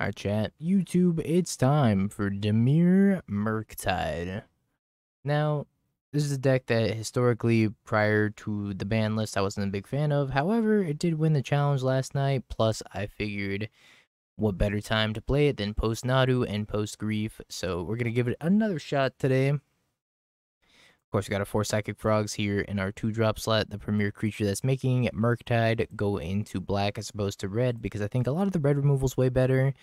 Alright, chat. YouTube, it's time for Dimir Murktide. Now, this is a deck that historically, prior to the ban list, I wasn't a big fan of. However, it did win the challenge last night. Plus, I figured what better time to play it than post Nadu and post Grief. So, we're going to give it another shot today course, we got our four Psychic Frogs here in our two-drop slot, the premier creature that's making Murktide go into black as opposed to red, because I think a lot of the red removal is way better.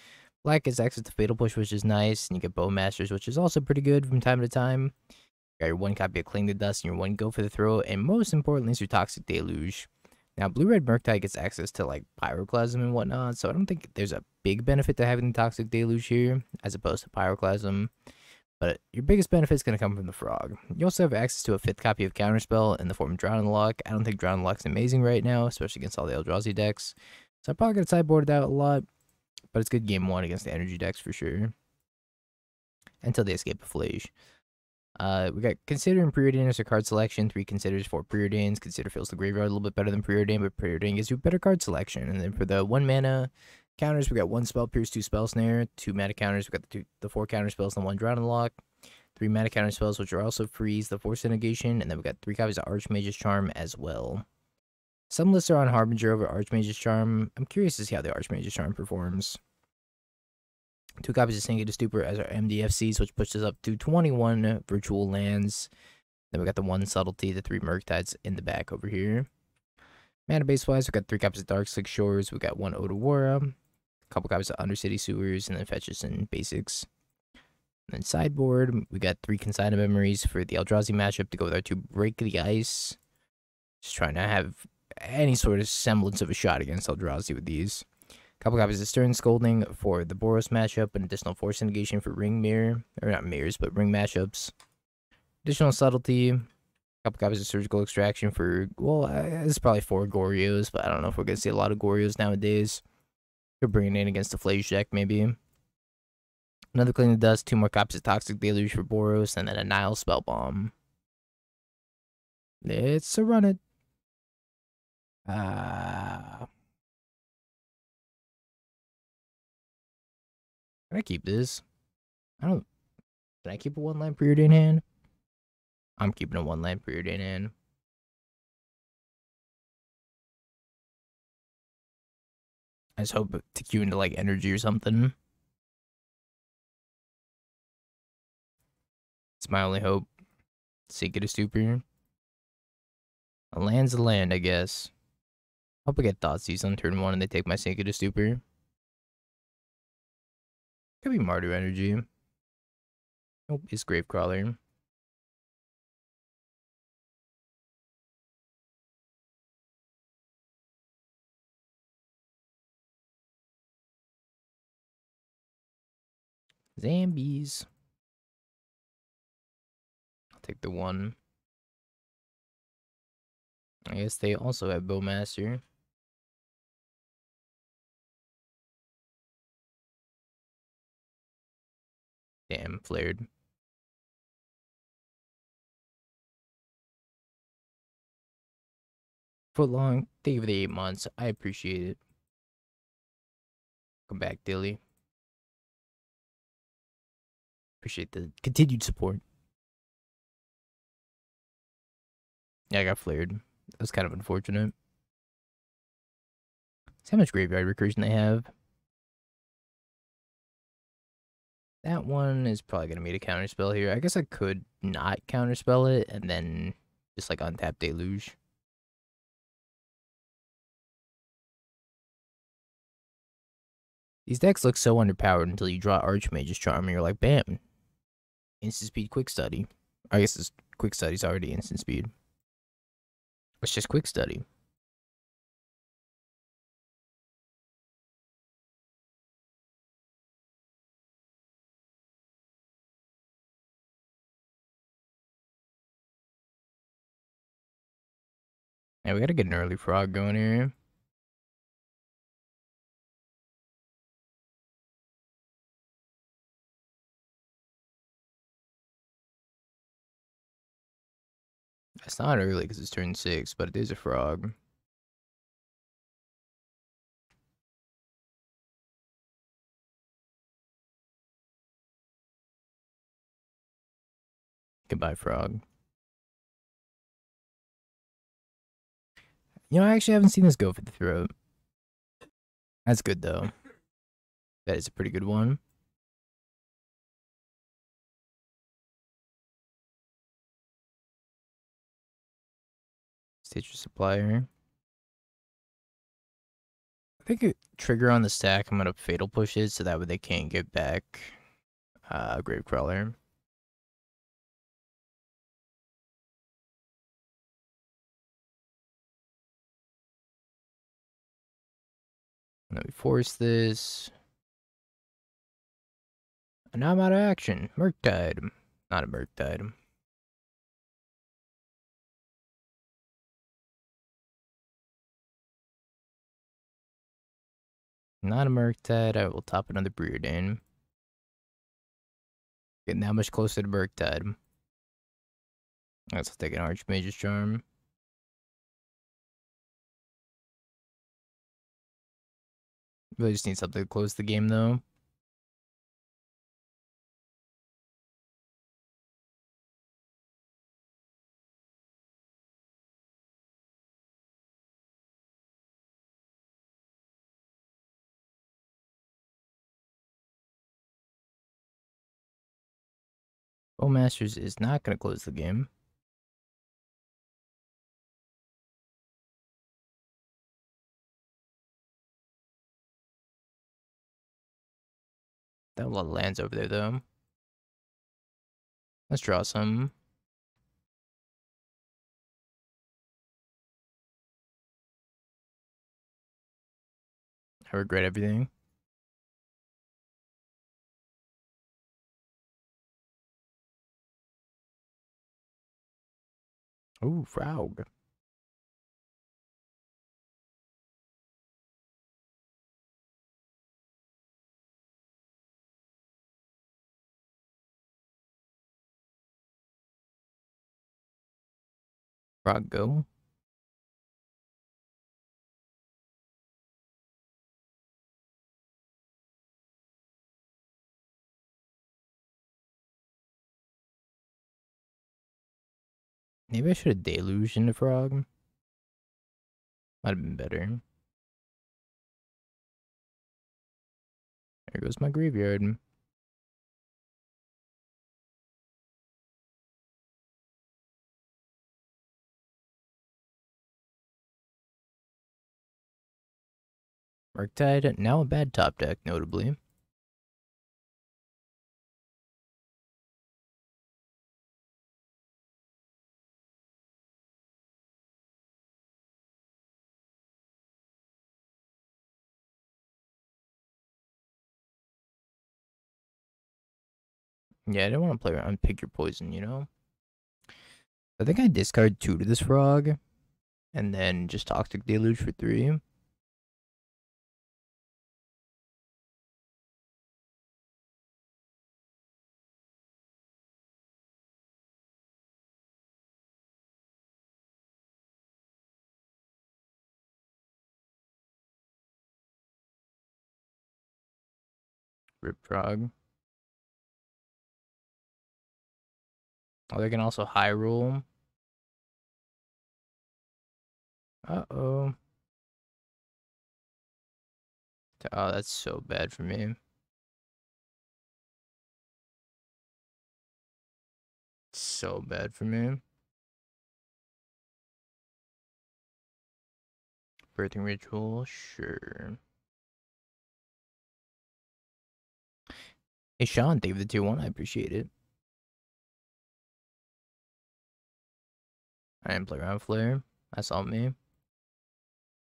Black is access to Fatal Push, which is nice, and you get Bowmasters, which is also pretty good from time to time. You got your one copy of Cling to Dust and your one Go for the Throat, and most importantly is your Toxic Deluge. Now, Blue-Red Murktide gets access to, like, Pyroclasm and whatnot, so I don't think there's a big benefit to having the Toxic Deluge here, as opposed to Pyroclasm. But your biggest benefit is going to come from the frog. You also have access to a fifth copy of Counterspell in the form of Drown in the Loch. I don't think Drown in the is amazing right now, especially against all the Eldrazi decks. So I'm probably going to sideboard out a lot, but it's good game one against the energy decks for sure. Until they escape a Phlage. Uh, we got Consider and Preordain as a card selection. Three Considers, four Preordains. Consider fills the graveyard a little bit better than Preordain, but Preordain gives you better card selection. And then for the one mana counters, we got one spell pierce, two spell snare, two mana counters. We got the two, the four counter spells, and one drown the. Three mana counter spells, which are also freeze, the force negation, and then we got three copies of Archmage's Charm as well. Some lists are on Harbinger over Archmage's Charm. I'm curious to see how the Archmage's Charm performs. Two copies of Sink into Stupor as our MDFCs, which pushes us up to 21 virtual lands. Then we got the one subtlety, the three Murktides in the back over here. Mana base wise, we got three copies of Darkslick Shores, we got one Couple copies of Undercity Sewers, and then fetches and basics. And then sideboard, we got three Consign to Memories for the Eldrazi matchup to go with our two Break the Ice. Just trying to have any sort of semblance of a shot against Eldrazi with these. Couple copies of Stern Scolding for the Boros matchup, an additional Force Negation for Ring Mirror, or not mirrors, but ring matchups. Additional Subtlety, couple copies of Surgical Extraction for, well, uh, it's probably four Goryo's, but I don't know if we're going to see a lot of Goryo's nowadays. We're bringing in against the Flash deck, maybe. Another Cling to Dust, two more copies of Toxic Deluge for Boros, and then a Nihil Spellbomb. Let's run it. Uh, can I keep this? I don't. Can I keep a one line preordain hand? I'm keeping a one line preordain hand. I just hope to queue into like energy or something. It's my only hope. It a stupor. A land's a land, I guess. Hope I get Thoughtseize on turn one and they take my it a stupor. Could be Mardu energy. Nope, it's Gravecrawler. Zambies. I'll take the one. I guess they also have Bowmaster. Damn, flared. Foot long, thank you for the eight months. I appreciate it. Come back, Dilly. Appreciate the continued support. Yeah, I got flared. That was kind of unfortunate. See how much graveyard recursion they have. That one is probably going to meet a counterspell here. I guess I could not counterspell it and then just like untap Deluge. These decks look so underpowered until you draw Archmage's Charm and you're like, bam. Instant speed quick study. I guess this quick study's already instant speed. It's just quick study. Yeah, we gotta get an early frog going here. It's not early because it's turned six, but it is a frog. Goodbye, frog. You know, I actually haven't seen this go for the throat. That's good, though. That is a pretty good one. Stitcher supplier. I think a trigger on the stack, I'm gonna fatal push it so that way they can't get back uh Gravecrawler. Let me force this. And now I'm out of action. Murktide. Not a Murktide. Not a Murktide. I will top another Preordain. Getting that much closer to Murktide. Let's take an Archmage's Charm. Really just need something to close the game though. Bowmasters is not going to close the game. That a lot of lands over there, though. Let's draw some. I regret everything. Ooh, frog. Frog go. Maybe I should have deluged into frog. Might have been better. There goes my graveyard. Murktide, now a bad top deck, notably. Yeah, I don't want to play around pick your poison, you know? I think I discard two to this frog. And then just Toxic Deluge for three. Rip Frog. Oh, they can also high roll. Uh-oh. Oh, that's so bad for me. So bad for me. Birthing ritual, sure. Hey, Sean, thank you for the 2 1. I appreciate it. I didn't play around Flare. That's all me.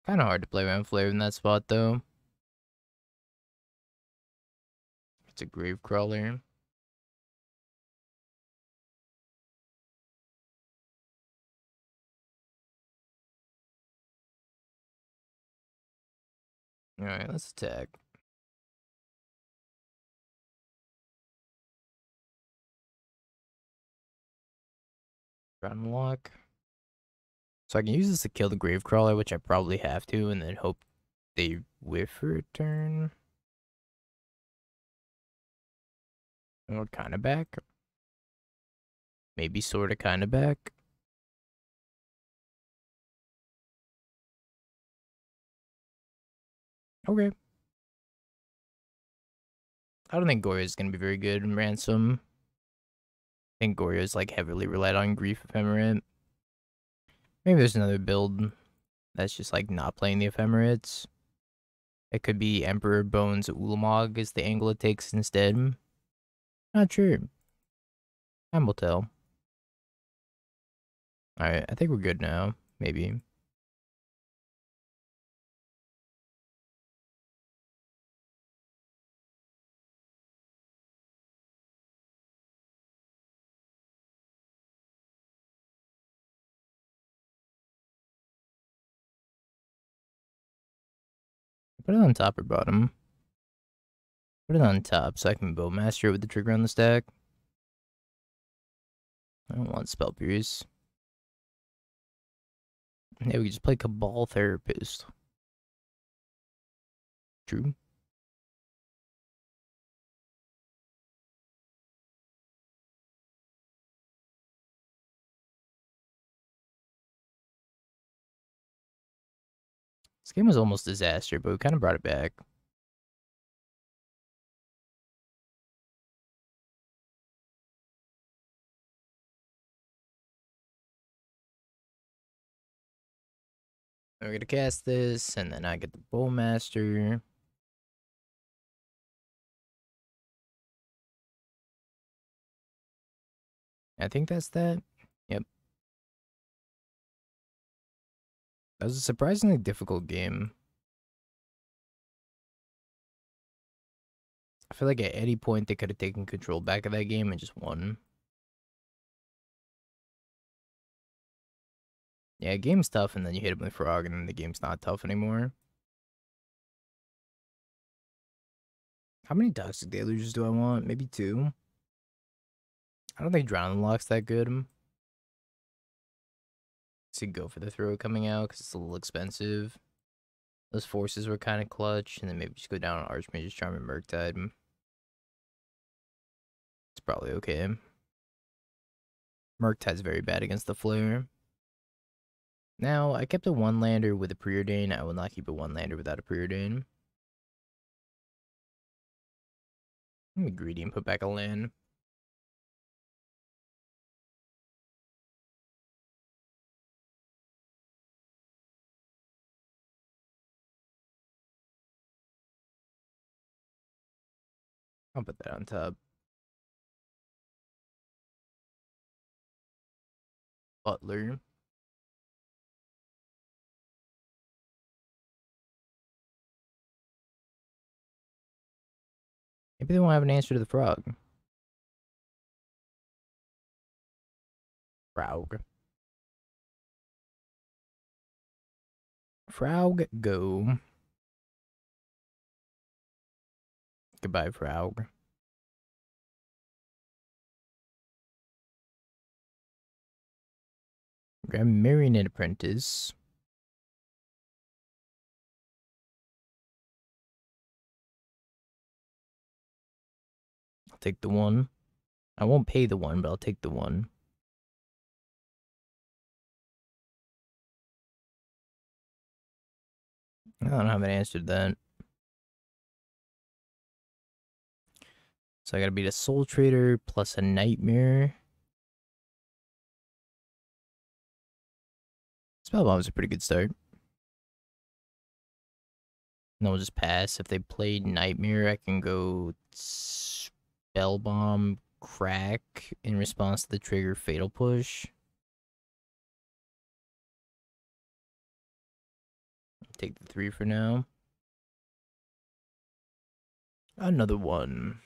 Kind of hard to play around Flare in that spot, though. It's a Grave Crawler. Alright, let's attack. Unlock. So I can use this to kill the Gravecrawler, which I probably have to, and then hope they whiff for a turn. We're kind of back. maybe sort of kind of back. Okay. I don't think Gorya is going to be very good in Ransom. I think Gorya is like heavily relied on Grief Ephemerate. Maybe there's another build that's just like not playing the Ephemerates. It could be Emperor Bones Ulamog is the angle it takes instead. Not sure. Time will tell. Alright, I think we're good now. Maybe. Put it on top or bottom. Put it on top so I can Bowmaster it with the trigger on the stack. I don't want Spell Pierce. Yeah, we just play Cabal Therapist. True. Game was almost disaster, but we kind of brought it back. We're gonna cast this, and then I get the Bowmaster. I think that's that. That was a surprisingly difficult game. I feel like at any point they could have taken control back of that game and just won. Yeah, game's tough, and then you hit him with Frog, and then the game's not tough anymore. How many Toxic Delugers do I want? Maybe two? I don't think Drowning Lock's that good. To go for the throat coming out, because it's a little expensive. Those forces were kind of clutch, and then maybe just go down on Archmage's Charm and Murktide. It's probably okay. Murktide's very bad against the Flare. Now, I kept a one lander with a preordain. I will not keep a one lander without a preordain. I'm be greedy and put back a land. I'll put that on top. Butler. Maybe they won't have an answer to the frog. Frog. Frog, go. Goodbye, Frog. Grab Marionette Apprentice. I'll take the one. I won't pay the one, but I'll take the one. I don't have an answer to that. So I gotta beat a Soul Trader plus a Nightmare. Spellbomb is a pretty good start. And I'll just pass. If they play Nightmare, I can go Spell Bomb crack in response to the trigger Fatal Push. Take the three for now. Another one.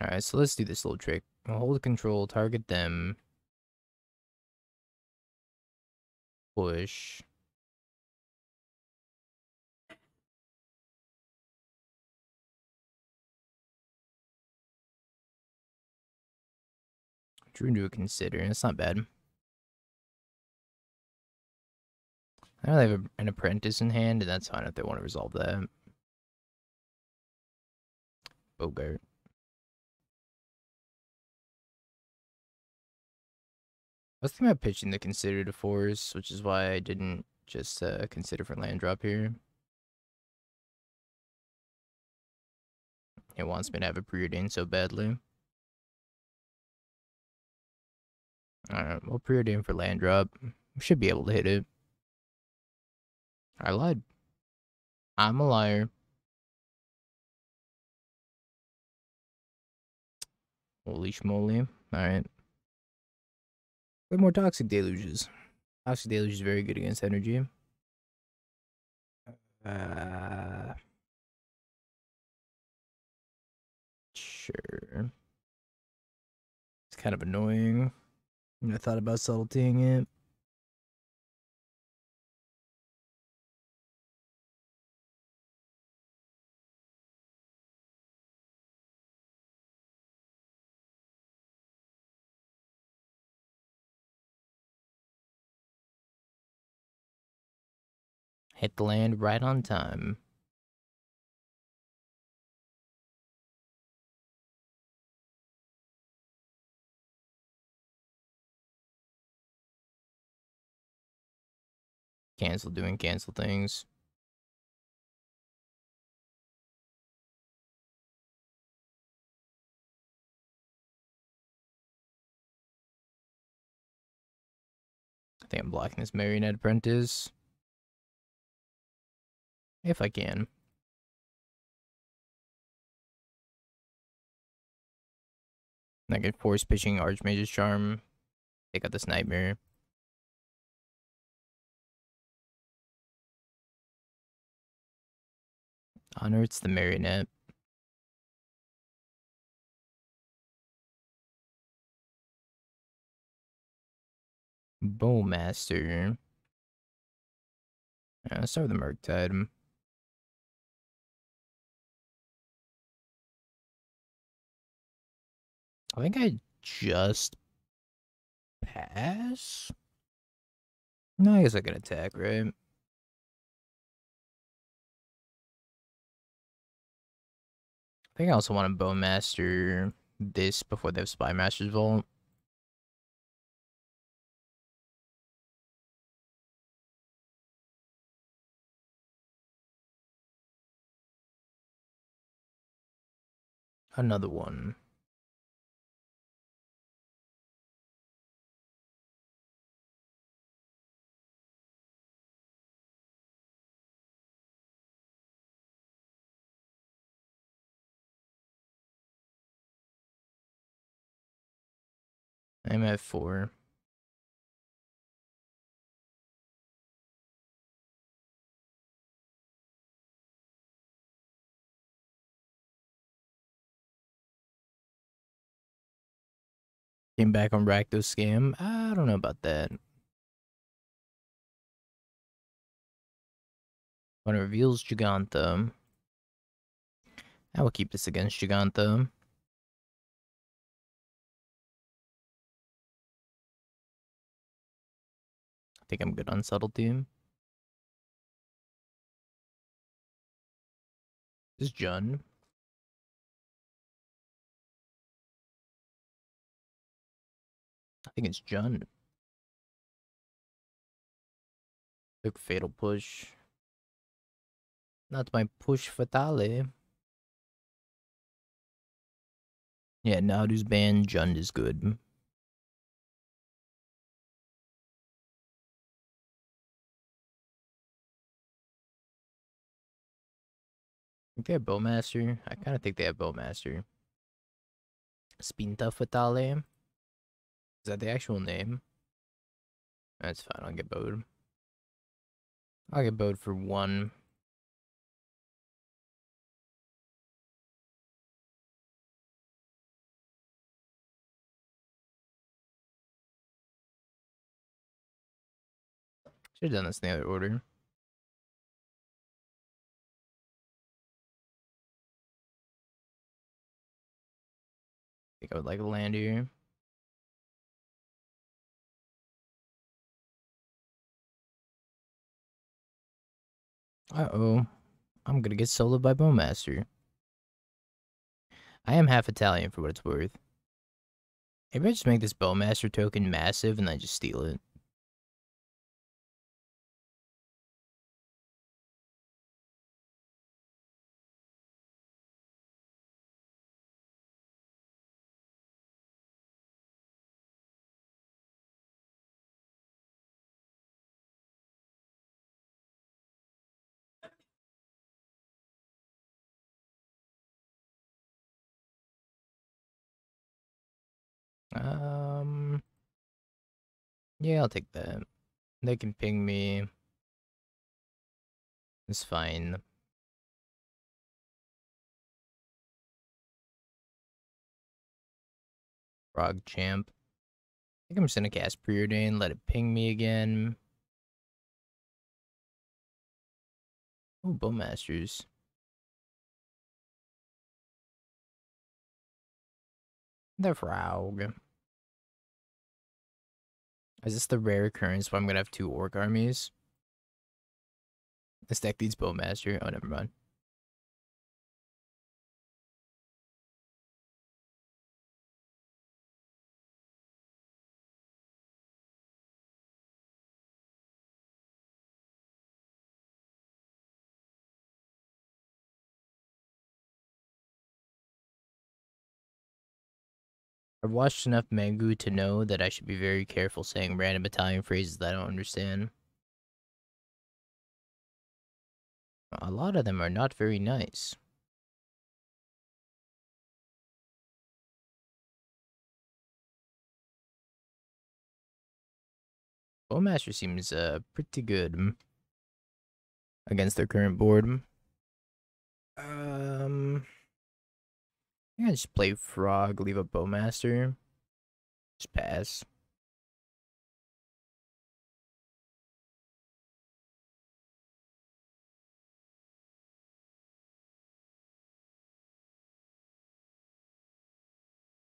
Alright, so let's do this little trick. hold control, target them. push. Drew to consider, it's not bad. I they have an apprentice in hand, and that's fine if they want to resolve that. Bogart. I was thinking about pitching the consider to force, which is why I didn't just uh, consider for land drop here. It wants me to have a preordain so badly. Alright, we'll preordain for land drop. Should be able to hit it. I lied. I'm a liar. Holy schmoly. Alright. Way more Toxic Deluges. Toxic Deluge is very good against energy. Uh, sure. It's kind of annoying. I thought about subtletying it. Hit the land right on time. Cancel doing cancel things. I think I'm blocking this Marionette Apprentice. If I can. I can force pitching Archmage's Charm. Take out this Nightmare. It's the Marionette. Bowmaster. Yeah, let's start with the Murktide. I think I just pass. No, I guess I can attack, right? I think I also want to Bowmaster this before they have Spy Master's Vault. Another one. I'm at four. Came back on Rakdos scam. I don't know about that. When it reveals Giganta, I will keep this against Giganta. Think I'm good on subtlety. This is Jund. I think it's Jund. Big fatal push. Not my push fatale. Yeah, Nadu's banned, Jund is good. Think they have Bowmaster. I kind of think they have Bowmaster. Spinta Fatale. Is that the actual name? That's fine. I'll get bowed. I'll get bowed for one. Should have done this in the other order. Think I would like a land here. Uh-oh. I'm gonna get soloed by Bowmaster. I am half Italian for what it's worth. Maybe I just make this Bowmaster token massive and then just steal it. Yeah, I'll take that. They can ping me. It's fine. Frog Champ. I think I'm just gonna cast Preordain, let it ping me again. Oh, Bowmasters. The Frog. Is this the rare occurrence where I'm gonna have two orc armies? This deck needs Bowmaster. Oh, never mind. I've watched enough Mengu to know that I should be very careful saying random Italian phrases that I don't understand. A lot of them are not very nice. Bowmaster seems uh, pretty good mm, against their current board. Um, I just play Frog, leave a Bowmaster. Just pass.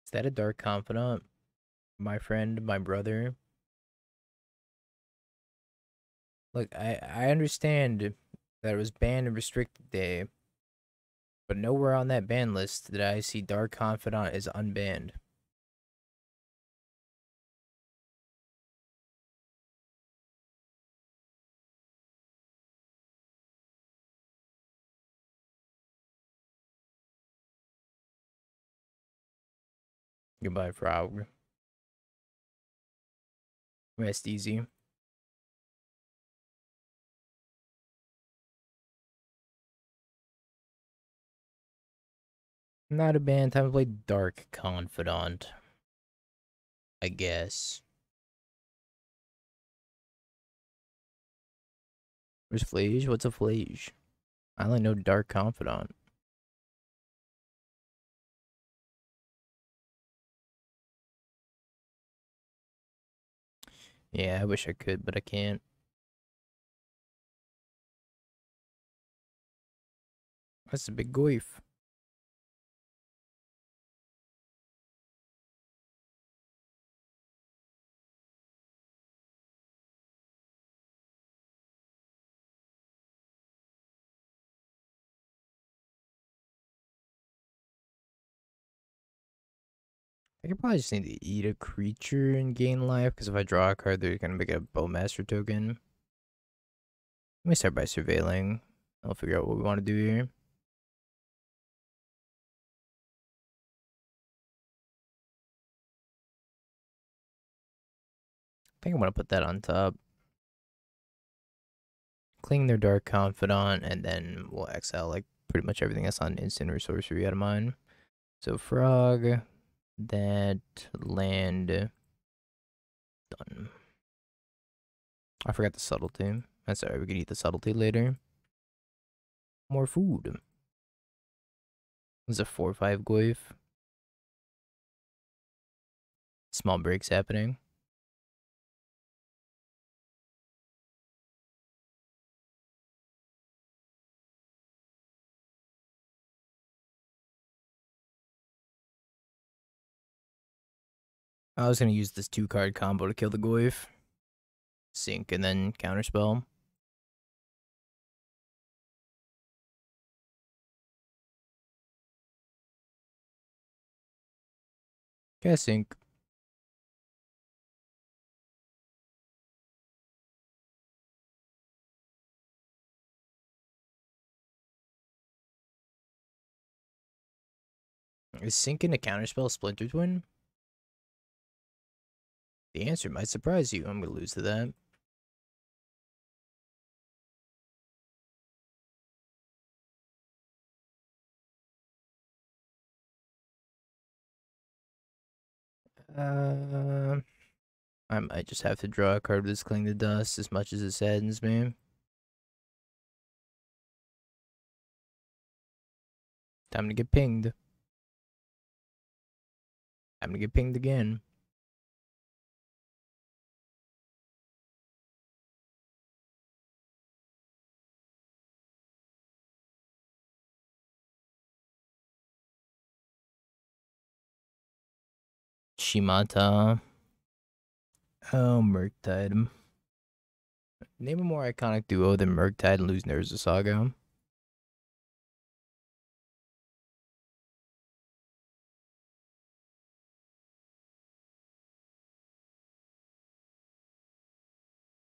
Is that a Dark Confidant? My friend, my brother? Look, I, I understand that it was banned and restricted day, but nowhere on that ban list did I see Dark Confidant is unbanned. Goodbye, Frog. Rest easy. Not a band. Time to play Dark Confidant. I guess. Where's Phlage? What's a Phlage? I only know Dark Confidant. Yeah, I wish I could, but I can't. That's a big Goyf. Could probably just need to eat a creature and gain life, because if I draw a card, they're going to make a Bowmaster token. Let me start by surveilling. I'll figure out what we want to do here. I think I'm going to put that on top. Cling their Dark Confidant, and then we'll exile like pretty much everything that's on instant or sorcery out of mine. So Frog, that land done. I forgot the subtlety. That's alright, we can eat the subtlety later. More food. There's a 4-5 Goyf. Small breaks happening. I was gonna use this two card combo to kill the Goyf. Sink and then counterspell. Okay, sink. Is sink in a counterspell Splinter Twin? The answer might surprise you. I'm gonna lose to that. Uh, I might just have to draw a card that's Cling to Dust as much as it saddens me. Time to get pinged. Time to get pinged again. Shimata. Oh, Murktide. Name a more iconic duo than Murktide and Lose Urza Saga.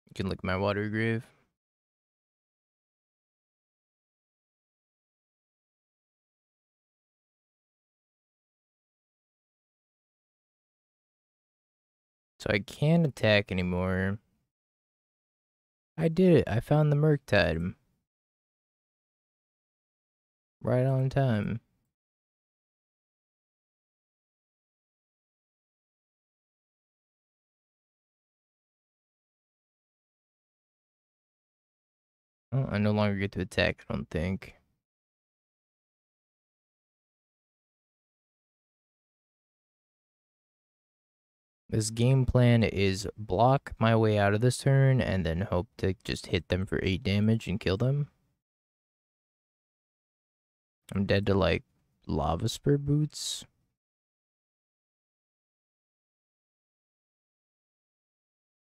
You can lick my water grave. So I can't attack anymore. I did it. I found the Murktide. Right on time. Oh, I no longer get to attack, I don't think. This game plan is block my way out of this turn and then hope to just hit them for 8 damage and kill them. I'm dead to like lava spur boots.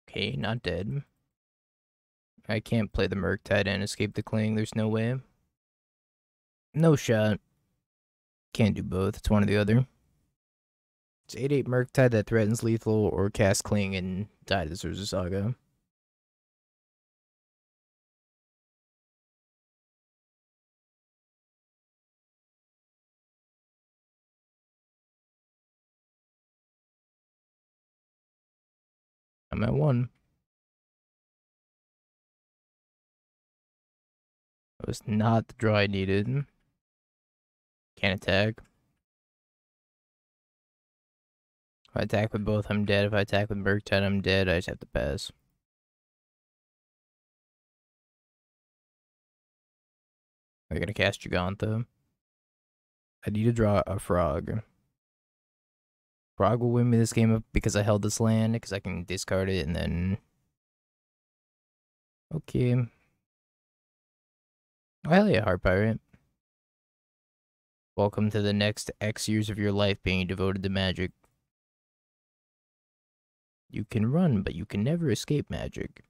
Okay, not dead. I can't play the Murktide and escape the Cling. There's no way. No shot. Can't do both. It's one or the other. It's 8-8 Murktide that threatens lethal or cast Cling and die to Urza Saga. I'm at one. It was not the draw I needed. Can't attack. If I attack with both, I'm dead. If I attack with Murktide, I'm dead. I just have to pass. I'm gonna cast Giganta. I need to draw a frog. Frog will win me this game up because I held this land, because I can discard it and then... Okay. Oh, hell yeah, Heart Pirate. Welcome to the next X years of your life being devoted to magic. You can run, but you can never escape magic.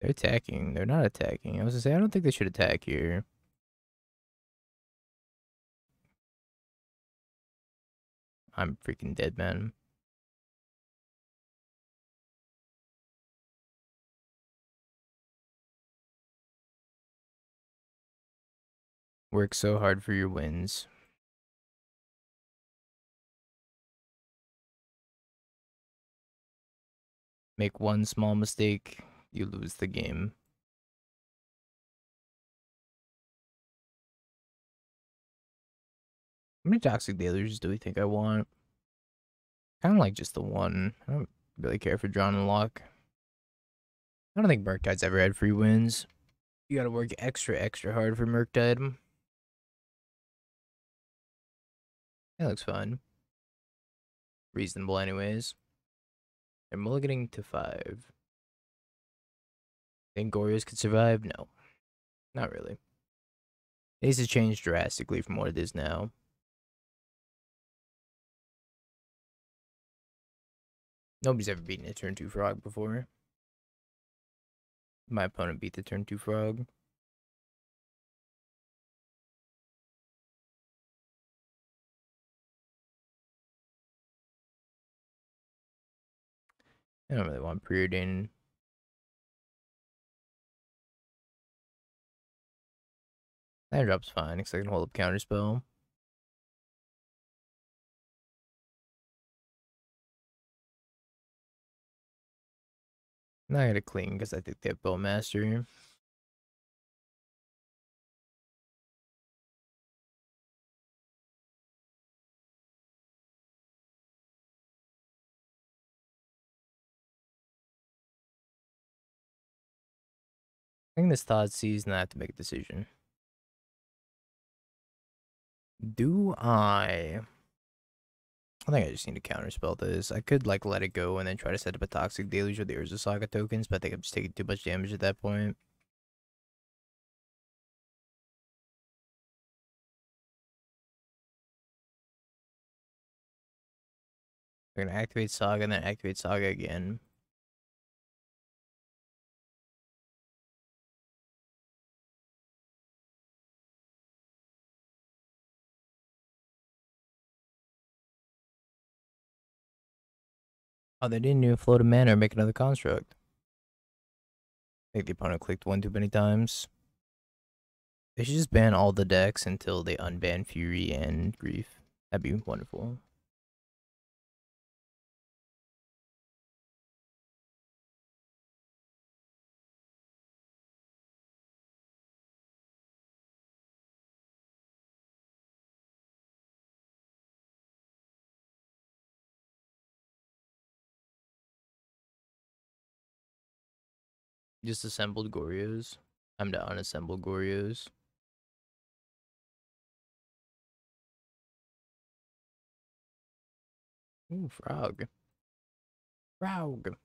They're attacking. They're not attacking. I was gonna say, I don't think they should attack here. I'm freaking dead, man. Work so hard for your wins. Make one small mistake, you lose the game. How many toxic dealers do we think I want? Kind of like just the one. I don't really care for Drawn and. I don't think Murktide's ever had free wins. You gotta work extra, extra hard for Murktide. That looks fun. Reasonable anyways. They're mulliganing to five. Think Goryo's could survive? No. Not really. It needs to change drastically from what it is now. Nobody's ever beaten a turn 2 frog before. My opponent beat the turn 2 frog. I don't really want preordained. That drop's fine, because I can hold up counterspell. Not gonna clean because I think they have Bowmaster. I think this Thoughtseize and I have to make a decision. Do I... I think I just need to counterspell this. I could like let it go and then try to set up a Toxic Deluge with the Urza Saga tokens, but I think I'm just taking too much damage at that point. We're gonna activate Saga and then activate Saga again. Oh, they didn't even float a mana or make another construct. I think the opponent clicked one too many times. They should just ban all the decks until they unban Fury and Grief. That'd be wonderful. Just assembled Goryo's. I'm to unassemble Goryo's. Ooh, frog. Frog.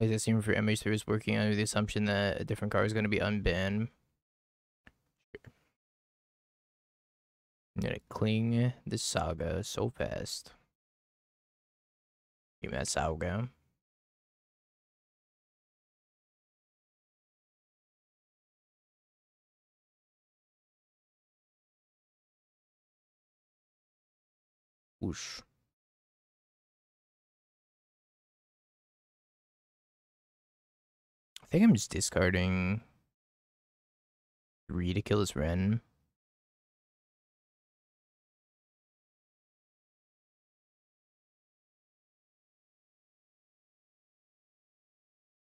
Is it seem for MH3 is working under the assumption that a different card is going to be unbanned? I'm gonna cling the saga so fast. Give me that saga. Whoosh. I think I'm just discarding three to kill this Wrenn.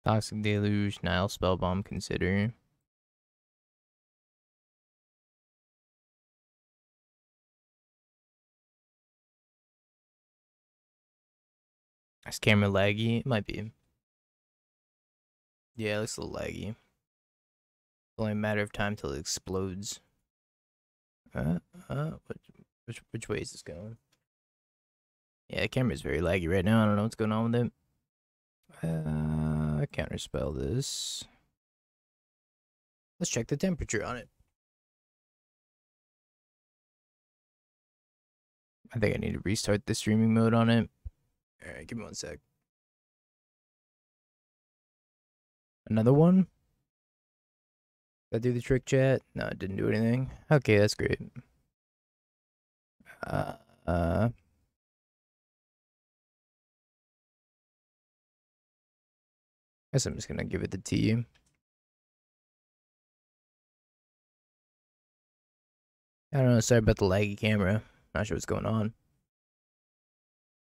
Toxic Deluge, Nihil Spellbomb, consider. Is camera laggy? It might be. Yeah, it looks a little laggy. It's only a matter of time till it explodes. Uh, uh, which, which, which way is this going? Yeah, the camera's very laggy right now. I don't know what's going on with it. Uh, counterspell this. Let's check the temperature on it. I think I need to restart the streaming mode on it. Alright, give me one sec. Another one? Did I do the trick chat? No, it didn't do anything. Okay, that's great. Uh, uh guess I'm just gonna give it the T. I don't know, sorry about the laggy camera. Not sure what's going on.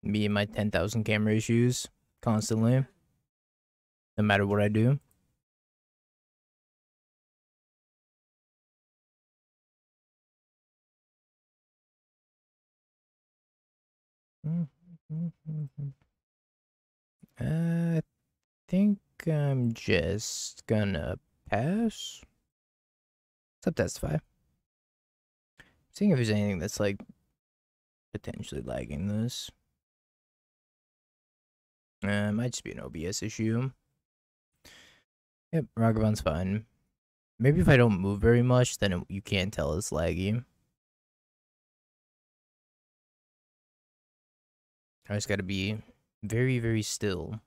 Me and my 10,000 camera issues constantly. No matter what I do. Mm-hmm, mm-hmm, mm-hmm. Uh, I think I'm just gonna pass. Subtestify. Seeing if there's anything that's like potentially lagging this. Uh, might just be an OBS issue. Yep, Ragavan's fine. Maybe if I don't move very much, then it, you can't tell it's laggy. I just gotta be very, very still.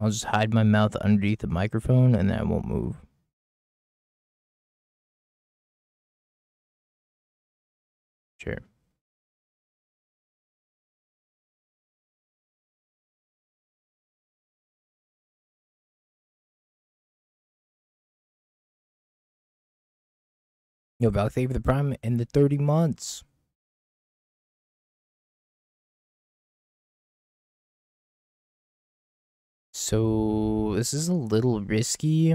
I'll just hide my mouth underneath the microphone and then I won't move. Sure. Yo, Val, thank you for the prime in the 30 months. So, this is a little risky.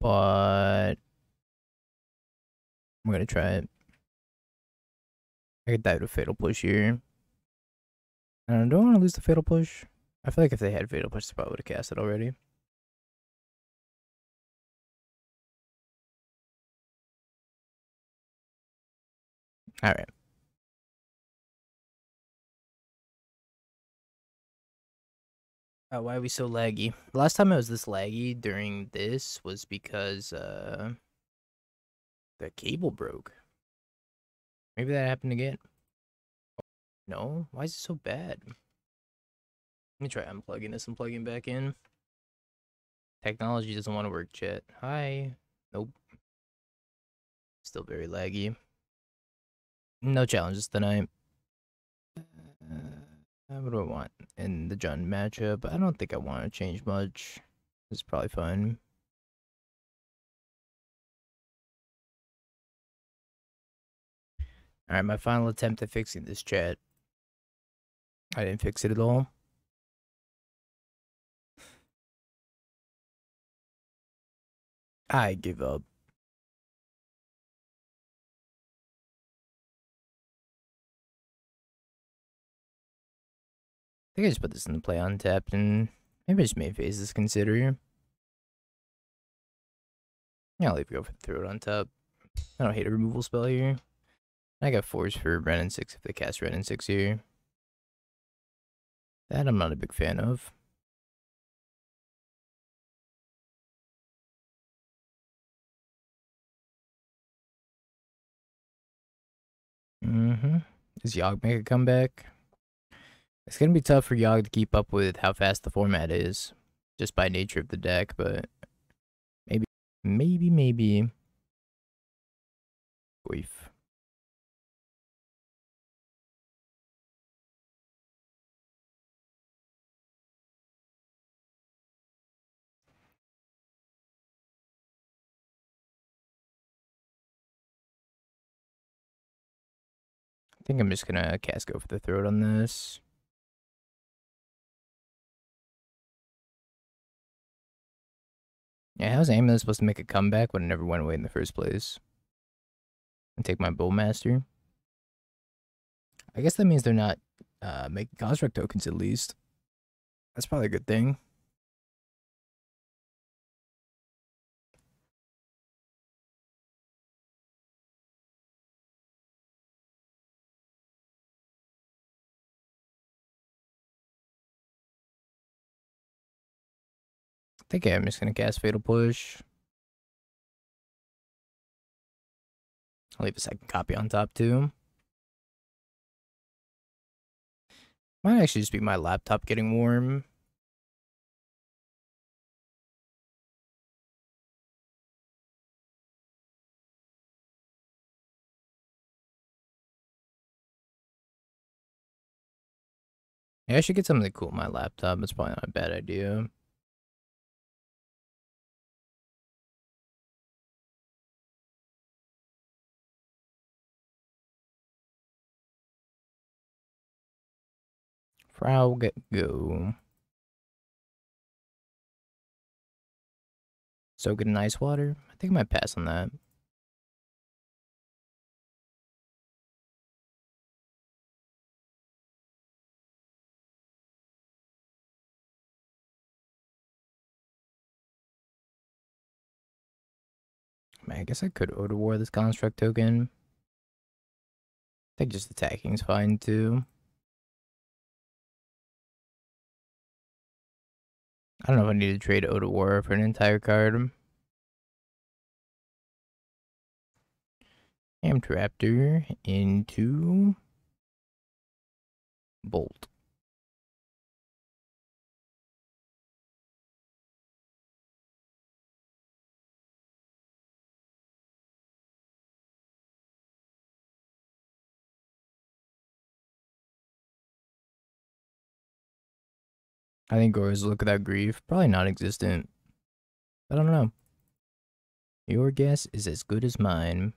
But... I'm gonna try it. I could die to Fatal Push here. I don't, to lose the Fatal Push. I feel like if they had Fatal Push, they probably would have cast it already. Alright. Uh, why are we so laggy? Last time I was this laggy during this was because uh, the cable broke. Maybe that happened again. No? Why is it so bad? Let me try unplugging this and plugging back in. Technology doesn't want to work, chat. Hi. Nope. Still very laggy. No challenges tonight. Uh, Uh, what do I want in the Jund matchup? I don't think I want to change much. It's probably fine. Alright, my final attempt at fixing this chat. I didn't fix it at all. I give up. Think I just put this in the play untapped and maybe I just made phases consider here. Yeah, I'll leave go for the throat on top. I don't hate a removal spell here. I got fours for Wrenn and 6 if they cast Wrenn and 6 here. That I'm not a big fan of. Mm-hmm. Does Yogg make a comeback? It's going to be tough for Yogg to keep up with how fast the format is, just by nature of the deck, but maybe, maybe, maybe. Queef. I think I'm just gonna cast go for the throat on this. Yeah, how's Amulet supposed to make a comeback when it never went away in the first place? And take my Bowmaster. I guess that means they're not uh, making construct tokens at least. That's probably a good thing. Think I'm just gonna cast Fatal Push. I'll leave a second copy on top too. Might actually just be my laptop getting warm. Yeah, I should get something to cool my laptop. It's probably not a bad idea. Frog go. Soak it in ice water. I think I might pass on that. I guess I could order War this construct token. I think just attacking is fine too. I don't know if I need to trade War for an entire card. Amped Raptor into Bolt. I think Goryo's look without grief, probably non-existent. I don't know. Your guess is as good as mine.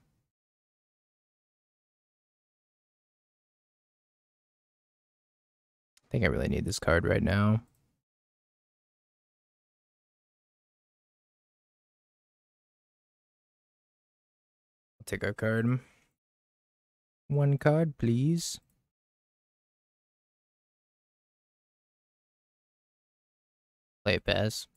I think I really need this card right now. I'll take a card. One card, please. Pass.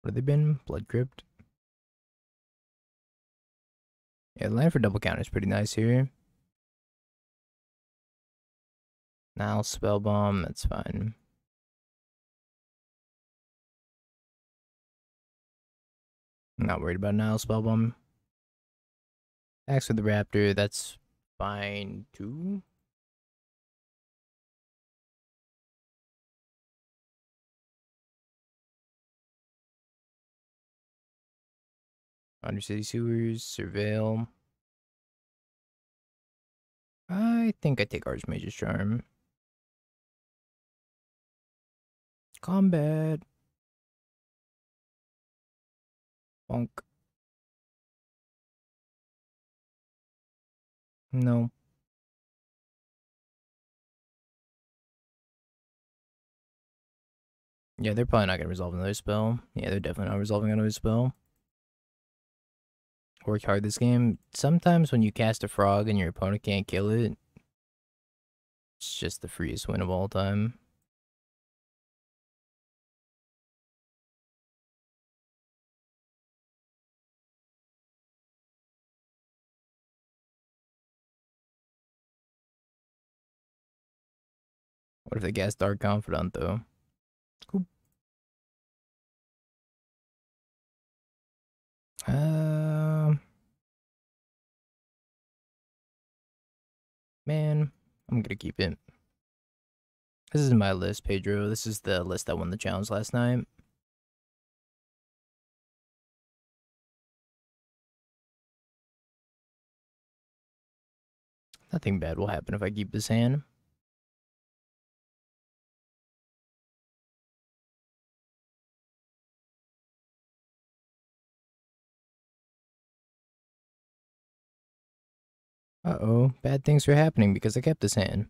What have they been? Blood Crypt. Yeah, the land for double counter is pretty nice here. Now spell bomb, that's fine. not worried about Nihil spell bomb. Axe with the raptor, that's fine too. Undercity Sewers, Surveil. I think I take Archmage's Charm. Combat. Bonk. No. Yeah, they're probably not going to resolve another spell. Yeah, they're definitely not resolving another spell worked hard this game. Sometimes when you cast a frog and your opponent can't kill it, it's just the freest win of all time. What if they cast Dark Confidant though? Cool. Uh, man, I'm gonna keep it. This is my list, Pedro. This is the list that won the challenge last night. Nothing bad will happen if I keep this hand. Uh-oh, bad things are happening because I kept this hand.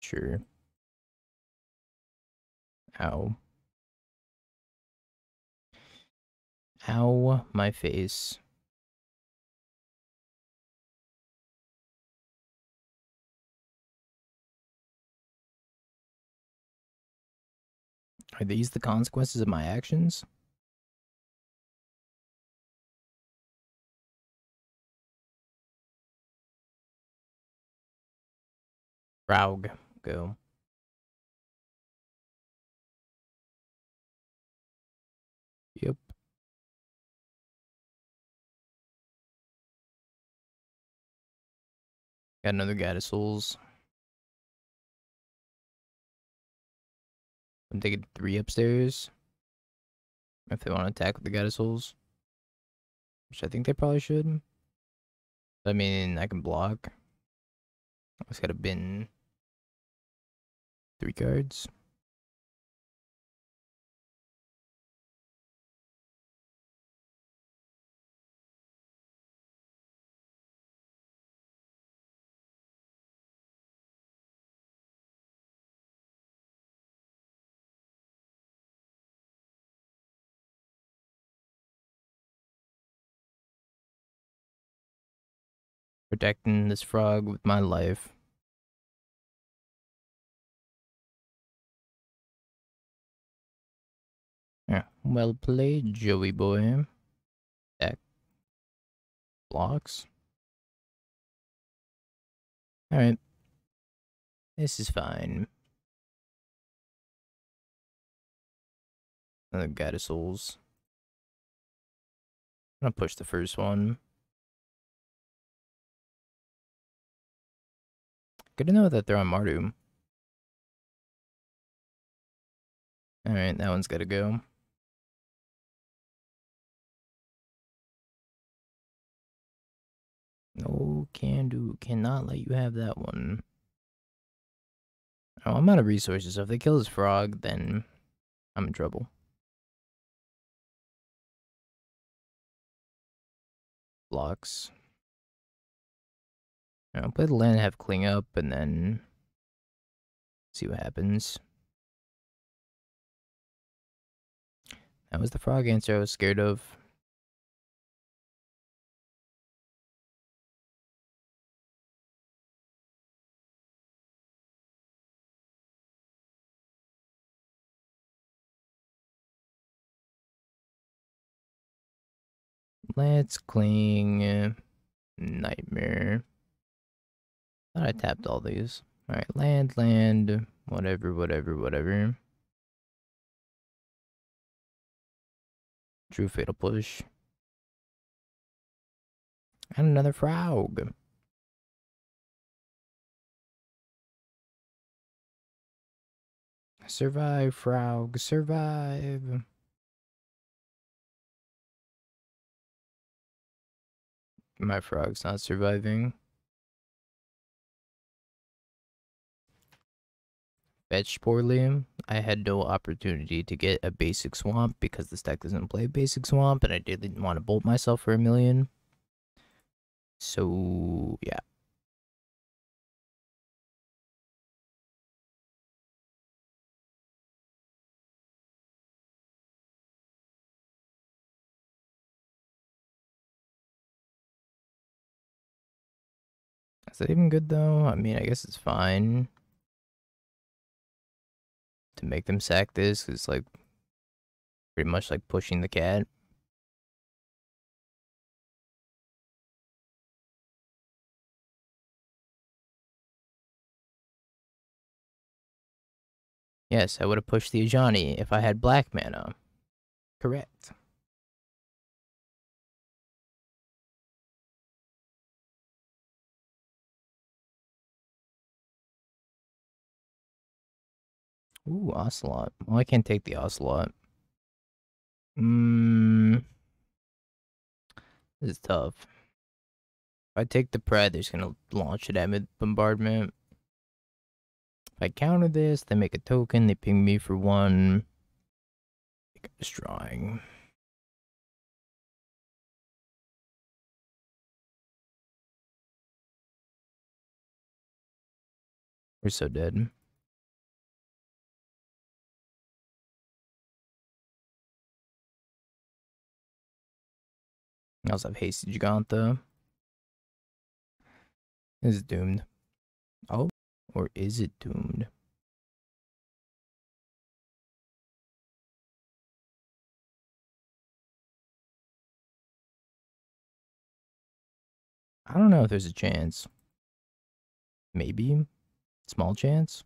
Sure. Ow. Ow, my face. Are these the consequences of my actions? Raug, go. Yep. Got another guy souls. I'm taking three upstairs. If they want to attack with the God Souls. Which I think they probably should. I mean, I can block. I just got a bin. Three cards. Protecting this frog with my life. Yeah, well played, Joey boy. Deck. Blocks. Alright. This is fine. Another Guide of Souls. I'm gonna push the first one. Good to know that they're on Mardu. Alright, that one's gotta go. No can do. Cannot let you have that one. Oh, I'm out of resources, so if they kill this frog, then I'm in trouble. Blocks. I'll play the land, have clean up, and then see what happens. That was the frog answer I was scared of. Let's cling. Nightmare. Thought I tapped all these. Alright, land, land, whatever, whatever, whatever. True fatal push. And another frog. Survive, frog, survive. My frog's not surviving. Fetched poorly. I had no opportunity to get a basic swamp because this deck doesn't play basic swamp and I didn't want to bolt myself for a million. So, yeah. Is that even good though? I mean, I guess it's fine to make them sack this. It's like pretty much like pushing the cat. Yes, I would have pushed the Ajani if I had black mana. Correct. Ooh, Ocelot. Well, I can't take the Ocelot. Mmm. This is tough. If I take the Pred, they're just gonna launch it at mid bombardment. If I counter this, they make a token, they ping me for one. Drawing. We're so dead. I also have Hasty Giganta. Is doomed. Oh, or is it doomed? I don't know if there's a chance. Maybe. Small chance.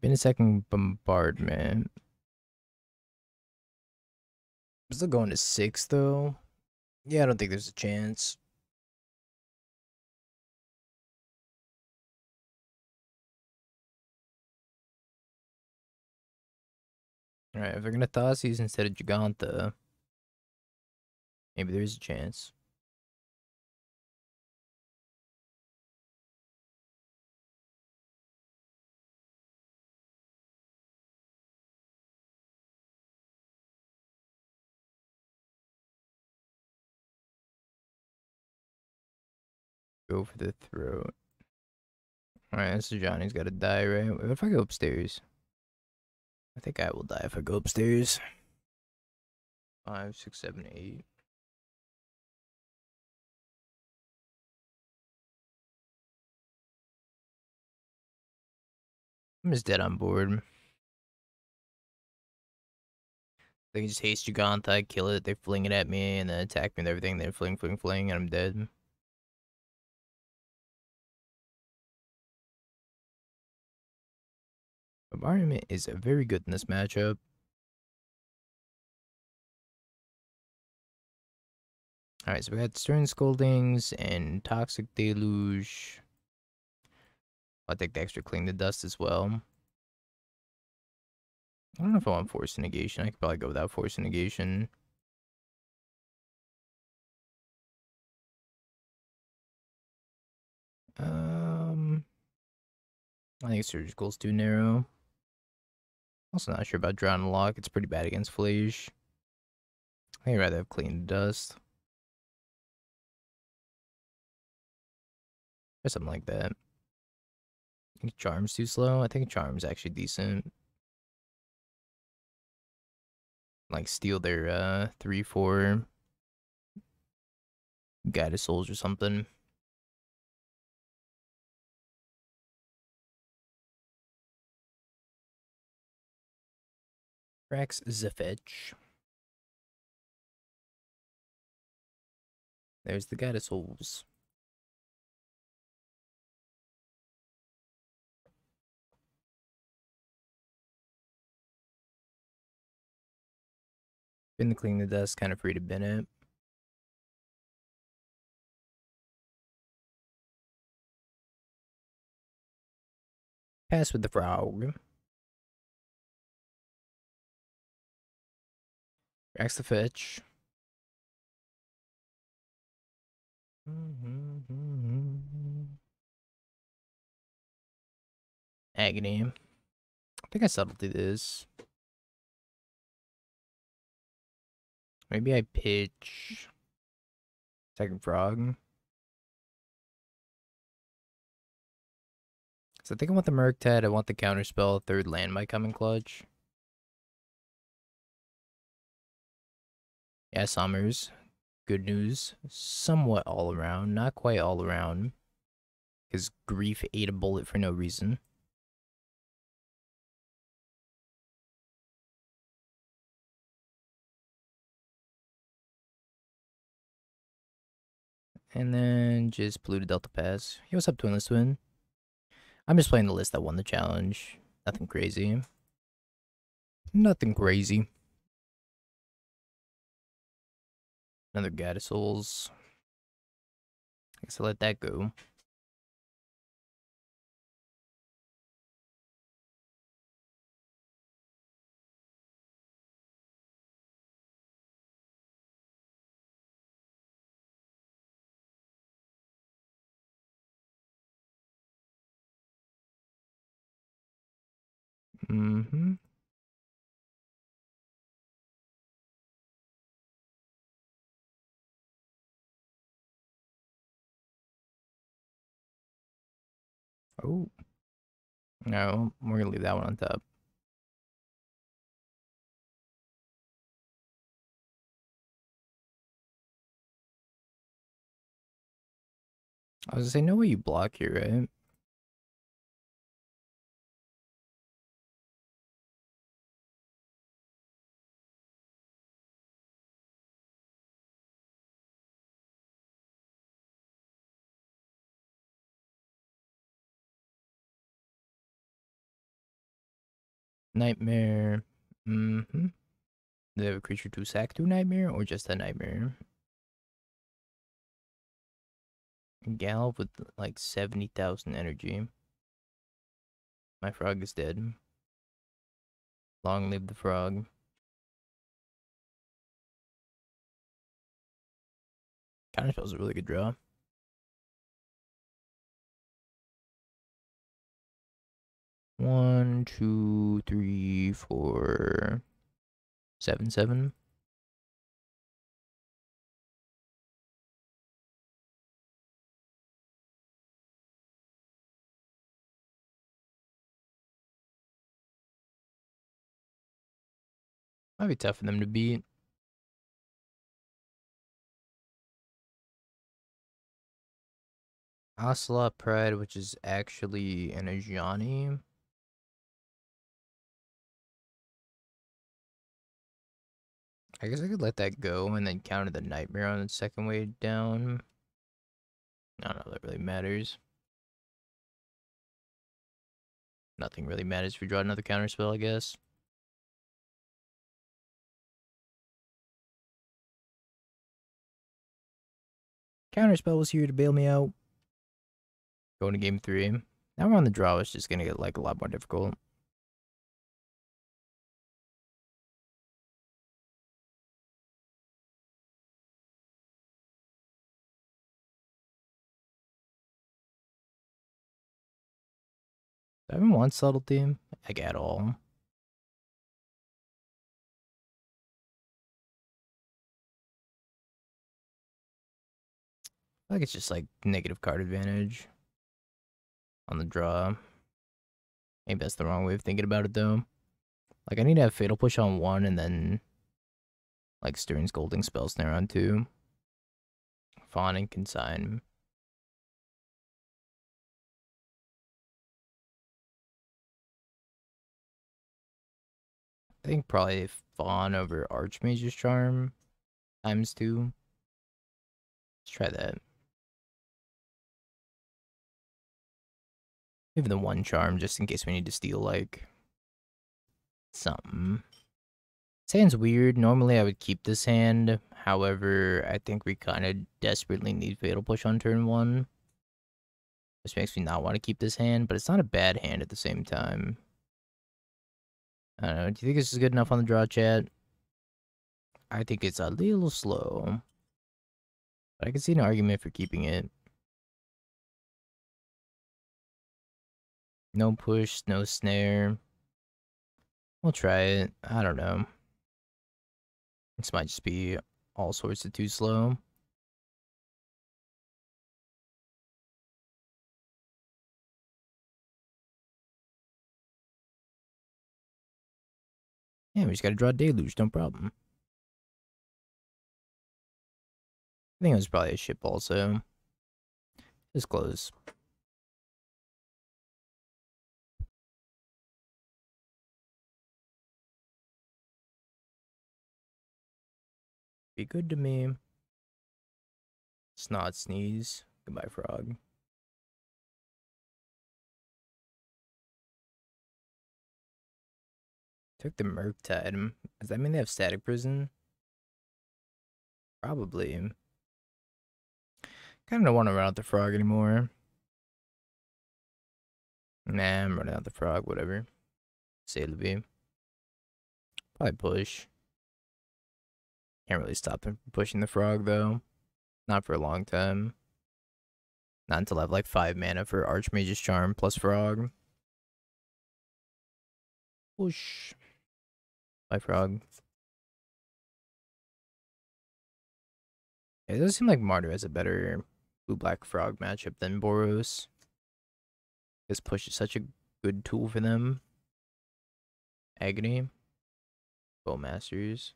Been a second bombardment. I'm still going to six though. Yeah, I don't think there's a chance. Alright, if they're gonna Thoughtseize instead of Giganta, maybe there's a chance. Go for the throat. Alright, so Johnny's gotta die, right? What if I go upstairs? I think I will die if I go upstairs. Five, six, seven, eight. I'm just dead on board. They can just haste Giganta, kill it, they fling it at me, and then attack me and everything, then fling, fling, fling, and I'm dead. Environment is very good in this matchup. Alright, so we got Stern Scoldings and Toxic Deluge. I'll take the extra Cling to Dust as well. I don't know if I want force negation. I could probably go without force negation. Um, I think surgical is too narrow. Also not sure about drown lock. It's pretty bad against Phlage. I'd rather have clean dust. Or something like that. I think Charm's too slow. I think Charm's actually decent. Like steal their uh three, four Guide of Souls or something. Rex Zafich. There's the Guide of Souls. Bin the Cling to Dust, kind of free to bin it. Pass with the frog. Axe the fetch. Agony. I think I subtlety this. Maybe I pitch second frog. So I think I want the Murktide, I want the counterspell, third land might come clutch. Yeah, Summers. Good news. Somewhat all around, not quite all around. Because Grief ate a bullet for no reason. And then just Polluted Delta Pass. Hey, what's up, Twinless Twin? I'm just playing the list that won the challenge. Nothing crazy. Nothing crazy. Another Souls. I guess I'll let that go. Mm-hmm. Oh. No, we're gonna leave that one on top. I was gonna say, no way you block here, right? Nightmare. Mm-hmm. Do they have a creature to sack to nightmare or just a nightmare? Gal with like 70,000 energy. My frog is dead. Long live the frog. Counterspell's a really good draw. One, two, three, four, seven, seven. Might be tough for them to beat. Ocelot Pride, which is actually an Ajani. I guess I could let that go and then counter the Nightmare on the second way down. I don't know that really matters. Nothing really matters if we draw another counter spell, I guess. Counterspell was here to bail me out. Going to game three. Now we're on the draw, it's just gonna get like a lot more difficult. I haven't want subtlety, like at all. I like it's just like negative card advantage on the draw. Maybe that's the wrong way of thinking about it though. Like I need to have Fatal Push on one and then like Stern Scolding Spell Snare on two. Fawn and Consign. I think probably Fawn over Archmage's Charm times two. Let's try that. Maybe the one charm just in case we need to steal like something. This weird. Normally I would keep this hand. However, I think we kind of desperately need Fatal Push on turn one. This makes me not want to keep this hand, but it's not a bad hand at the same time. I don't know. Do you think this is good enough on the draw, chat? I think it's a little slow. But I can see an argument for keeping it. No push, no snare. We'll try it. I don't know. This might just be all sorts of too slow. Yeah, we just gotta draw Deluge, no problem. I think it was probably a ship also. Just close. Be good to me. Snot sneeze. Goodbye, frog. Took the Murktide. Does that mean they have static prison? Probably. Kinda don't want to run out the frog anymore. Nah, I'm running out the frog, whatever. Say Beam. Probably push. Can't really stop him from pushing the frog, though. Not for a long time. Not until I have like 5 mana for Archmage's Charm plus frog. Push. Bye, frog. it does seem like Mardu has a better blue-black frog matchup than Boros. This push is such a good tool for them. Agony. Bowmasters.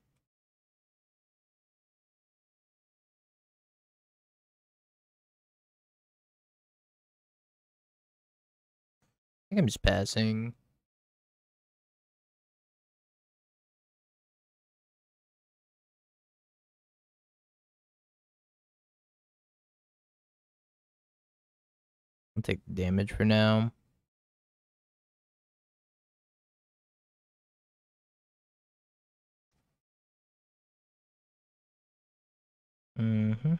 I think I'm just passing. I'll take damage for now. Mm-hmm.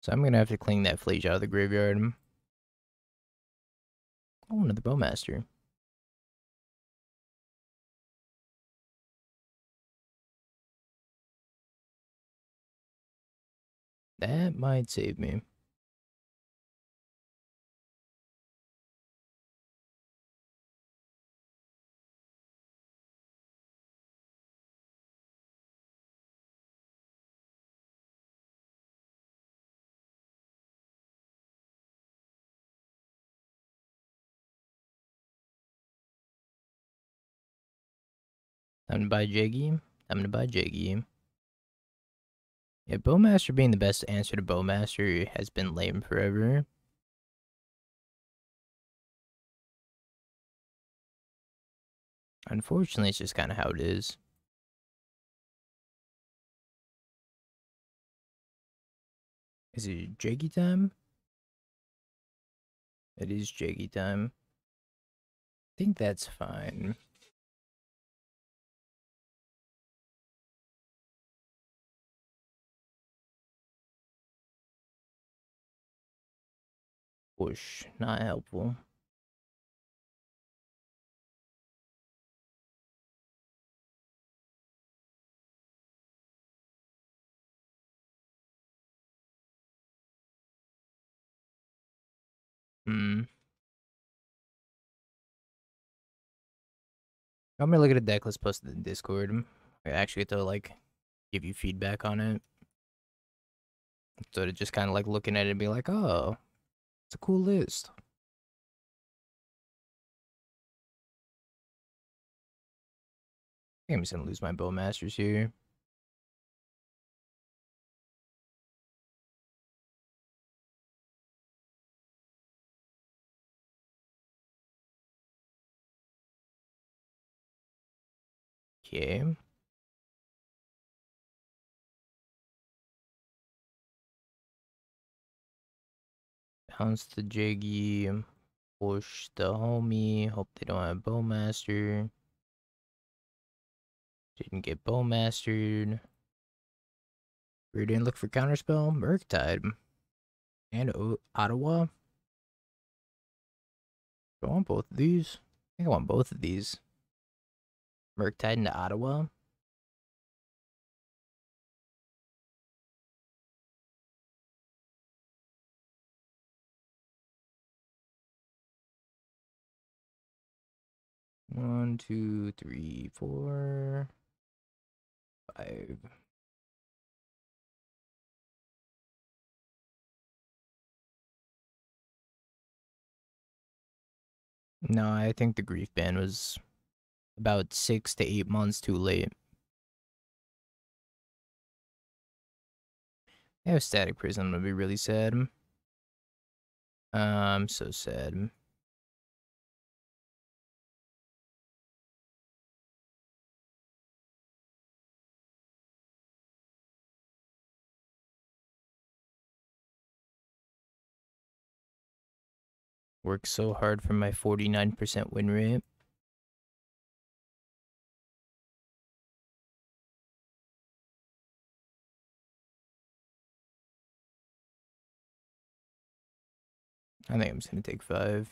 So I'm gonna have to clean that Phlage out of the graveyard. Oh, another Bowmaster. That might save me. Time to buy Jiggy. Time to buy Jiggy. Yeah, Bowmaster being the best answer to Bowmaster has been lame forever. Unfortunately, it's just kind of how it is. Is it Jaggy time? It is Jaggy time. I think that's fine. Whoosh, not helpful. Hmm. I'm gonna look at a deck list posted in Discord. I actually get to like give you feedback on it. So to just kind of like looking at it and be like, oh, it's a cool list. I I'm just gonna lose my Bowmasters here. Okay. Bounce the Jiggy. Push the homie. Hope they don't have Bowmaster. Didn't get Bowmastered. We didn't look for Counterspell. Murktide. And o Otawara. I want both of these. I think I want both of these. Murktide into Otawara. One, two, three, four, five. No, I think the grief ban was about six to eight months too late. I have static prison. I'm gonna be really sad. I'm so sad. Worked so hard for my 49% win rate. I think I'm just gonna take five.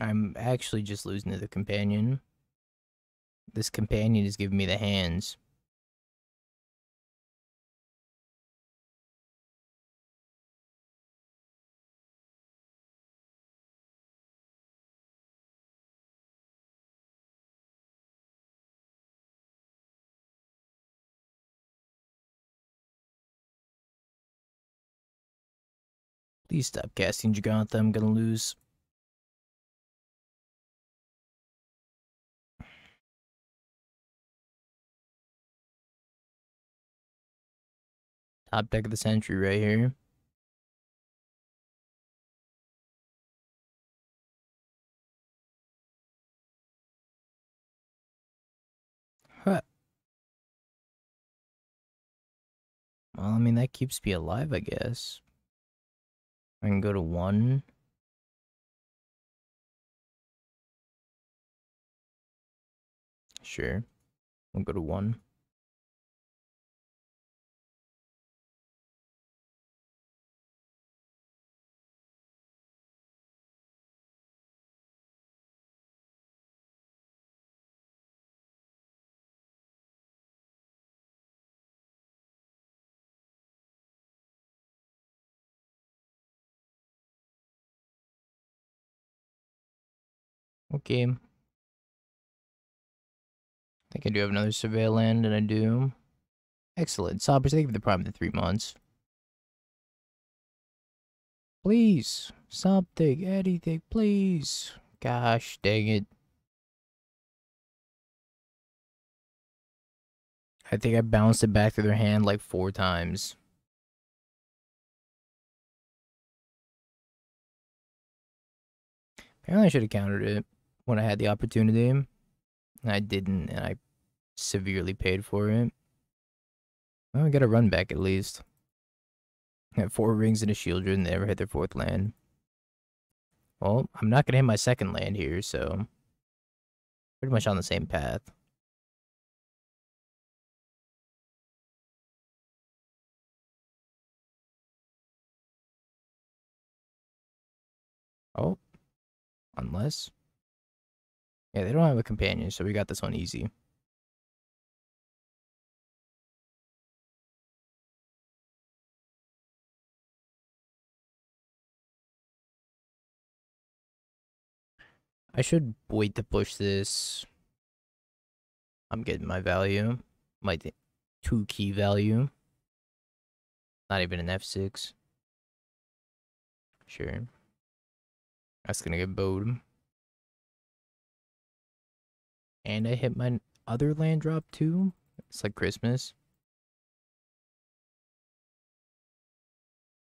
I'm actually just losing to the companion. This companion is giving me the hands. Please stop casting Jegantha, I'm gonna lose. Top deck of the century right here. Well, I mean, that keeps me alive, I guess. I can go to one. Sure. We'll go to one. Okay. I think I do have another surveil land, and I do. Excellent. Sobbers, thank you for the prime of the three months. Please. Something, anything, please. Gosh, dang it. I think I bounced it back to their hand like four times. Apparently I should have countered it when I had the opportunity. I didn't, and I severely paid for it. Well, I got a run back at least. I have four rings and a shield and they never hit their fourth land. Well, I'm not gonna hit my second land here, so pretty much on the same path. Oh, unless. Yeah, they don't have a companion, so we got this one easy. I should wait to push this. I'm getting my value. My two key value. Not even an F6. Sure. That's gonna get bowed. And I hit my other land drop too. It's like Christmas.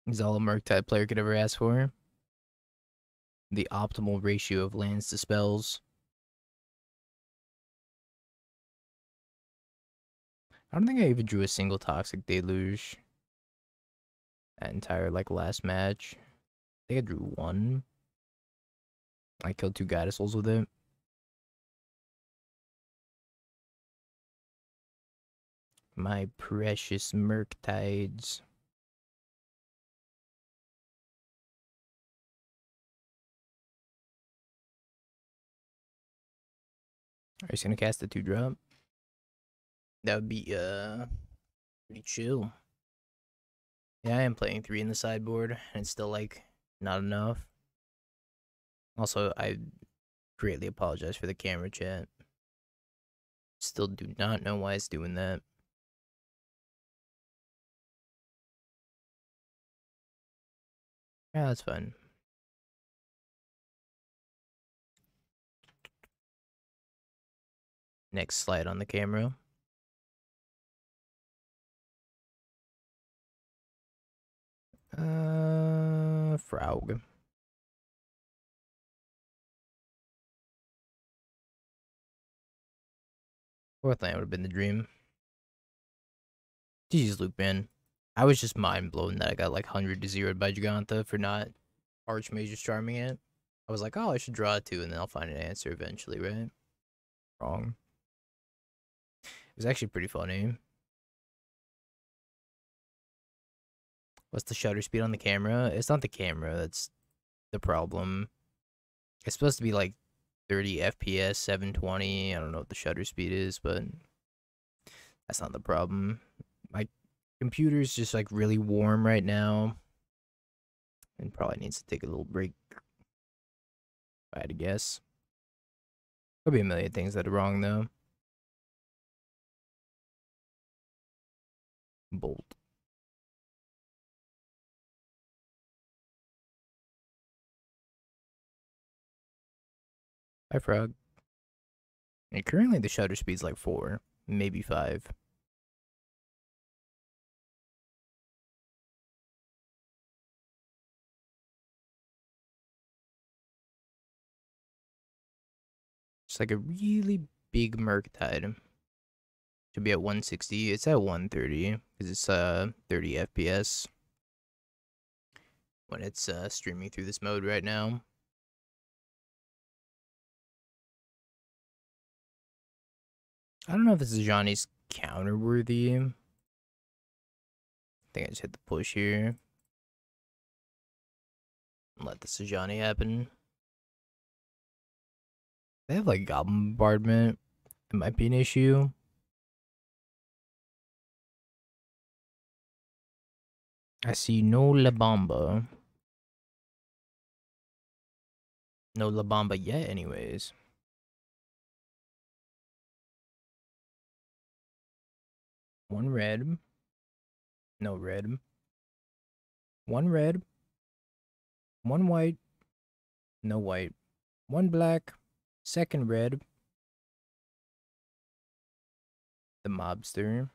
Is all a Murktide player could ever ask for the optimal ratio of lands to spells. I don't think I even drew a single Toxic Deluge. That entire, like, last match. I think I drew one. I killed two Guide of Souls with it. My precious Murktides. Are you gonna cast the two drop? That would be uh pretty chill. Yeah, I am playing three in the sideboard, and it's still like not enough. Also, I greatly apologize for the camera chat. Still do not know why it's doing that. Yeah, that's fine. Next slide on the camera. Uh, Frog. Fourth land would have been the dream. Jesus, Luke, man. I was just mind blown that I got like 100 to 0 by Jegantha for not Archmage's Charming it. I was like, oh, I should draw it too, and then I'll find an answer eventually, right? Wrong. It was actually pretty funny. What's the shutter speed on the camera? It's not the camera that's the problem. It's supposed to be like 30 FPS, 720. I don't know what the shutter speed is, but that's not the problem. My computer's just like really warm right now. And probably needs to take a little break. If I had to guess. Could be a million things that are wrong though. Bolt. Hi, Frog. And currently the shutter speed's like 4, maybe 5. It's like a really big Murktide. Should be at 160. It's at 130 because it's uh 30 FPS when it's uh, streaming through this mode right now. I don't know if this is Johnny's counter worthy. I think I just hit the push here. Let the Sejanni happen. They have like Goblin Bombardment. It might be an issue. I see no La Bamba. No La Bamba yet, anyways. One red. No red. One red. One white. No white. One black. Second red. The mobster.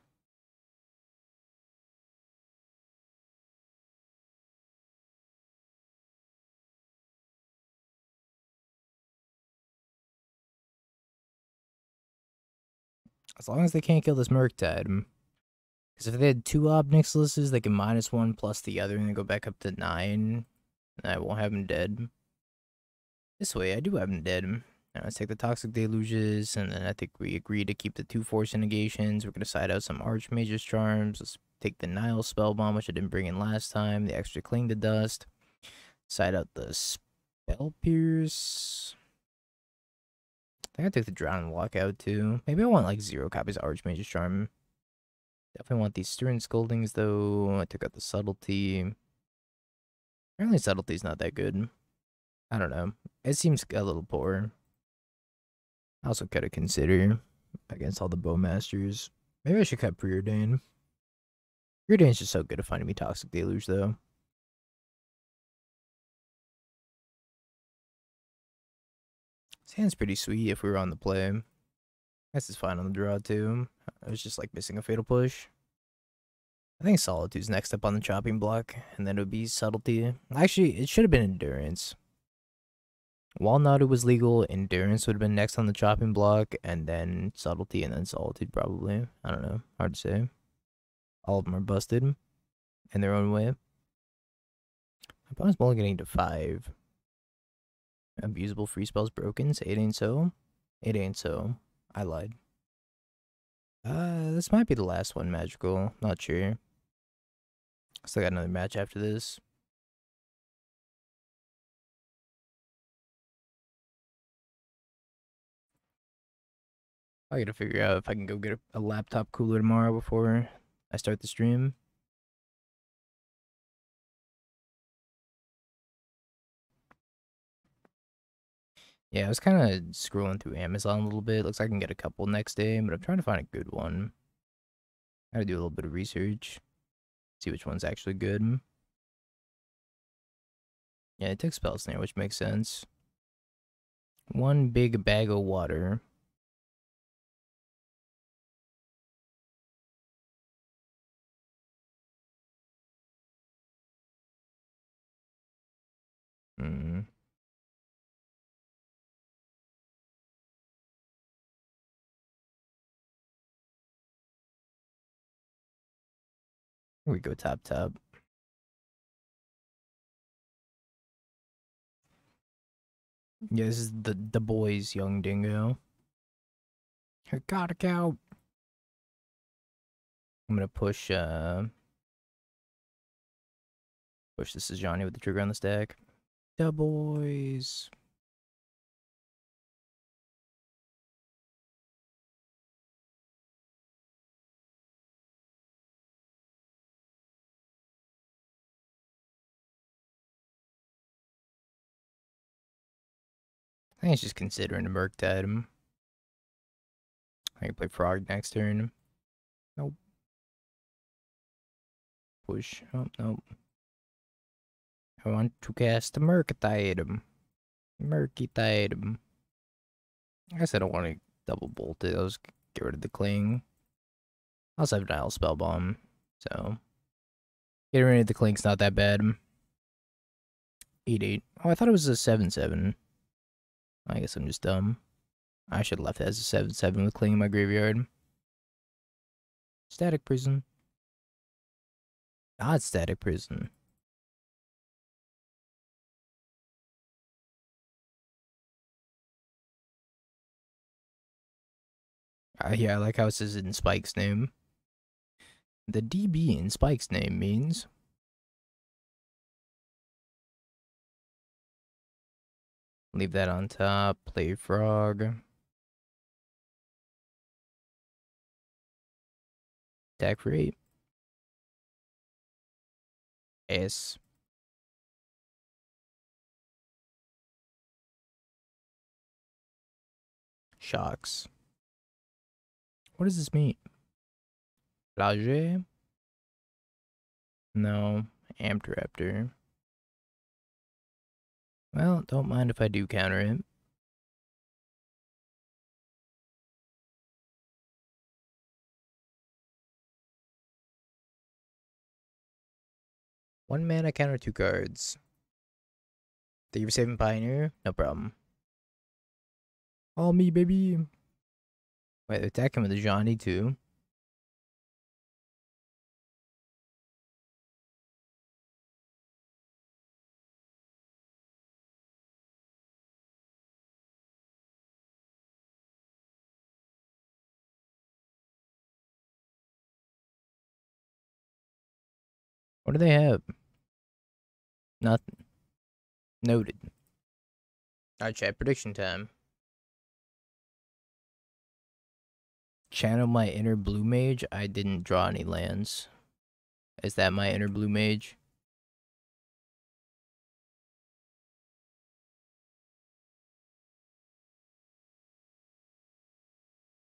As long as they can't kill this Murktide. Because mm. if they had two Ob Nixiluses, they can minus one plus the other and then go back up to nine. And I won't have him dead. This way, I do have him dead. Mm. Now let's take the Toxic Deluges, and then I think we agree to keep the two Force Negations. We're going to side out some Archmage's Charms. Let's take the Nihil Spellbomb, which I didn't bring in last time. The extra Cling to Dust. Side out the Spell Pierce. I think I took the Drown and Walkout too. Maybe I want like zero copies of Archmage's Charm. Definitely want these Stern Scoldings though. I took out the Subtlety. Apparently Subtlety's not that good. I don't know. It seems a little poor. I also gotta consider against all the Bowmasters. Maybe I should cut Preordain. Preordain's just so good at finding me Toxic Deluge though. This hand's pretty sweet if we were on the play. This is fine on the draw too. I was just like missing a fatal push. I think Solitude's next up on the chopping block, and then it would be Subtlety. Actually, it should have been Endurance. While not it was legal, Endurance would have been next on the chopping block, and then Subtlety, and then Solitude probably. I don't know. Hard to say. All of them are busted in their own way. Opponent's only getting to 5. Abusable free spells broken, say it ain't so. It ain't so. I lied. Uh, this might be the last one, Magical. Not sure. Still got another match after this. I gotta figure out if I can go get a, a laptop cooler tomorrow before I start the stream. Yeah, I was kind of scrolling through Amazon a little bit. Looks like I can get a couple next day, but I'm trying to find a good one. I gotta do a little bit of research. See which one's actually good. Yeah, it took spell snare, which makes sense. One big bag of water. Hmm. we go tap tap. Yeah, this is the the boys, YungDingo. I got a cow. I'm gonna push uh push this is Johnny with the trigger on the stack. The boys. I think he's just considering a Murktide item. I can play Frog next turn. Nope. Push. Oh, nope. I want to cast a Murktide item. I guess I don't want to double bolt it. I'll just get rid of the cling. I also have Nihil Spellbomb, so getting rid of the cling's not that bad. 8 8. Oh, I thought it was a 7 7. I guess I'm just dumb. I should have left it as a 7-7 with Cling in my graveyard. Static Prison. Not Static Prison. Uh, yeah, I like how it says in Spike's name. The DB in Spike's name means Leave that on top. Play frog. Attack eight. S. Shocks. What does this mean? Phlage? No. Amped Raptor. Well, don't mind if I do counter it. One mana counter two cards. Thank you for saving Pioneer. No problem. All me, baby. Wait, attack him with the Johnny too. What do they have? Nothing. Noted. Alright, chat. Prediction time. Channel my inner blue mage. I didn't draw any lands. Is that my inner blue mage?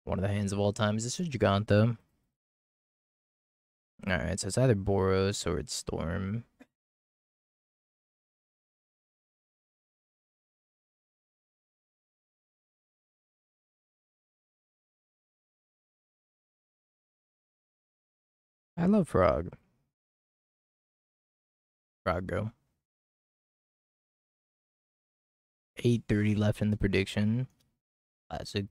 One of the hands of all time. Is this a Jegantha? Alright, so it's either Boros or it's Storm. I love Frog. Frog go. 8.30 left in the prediction. Classic.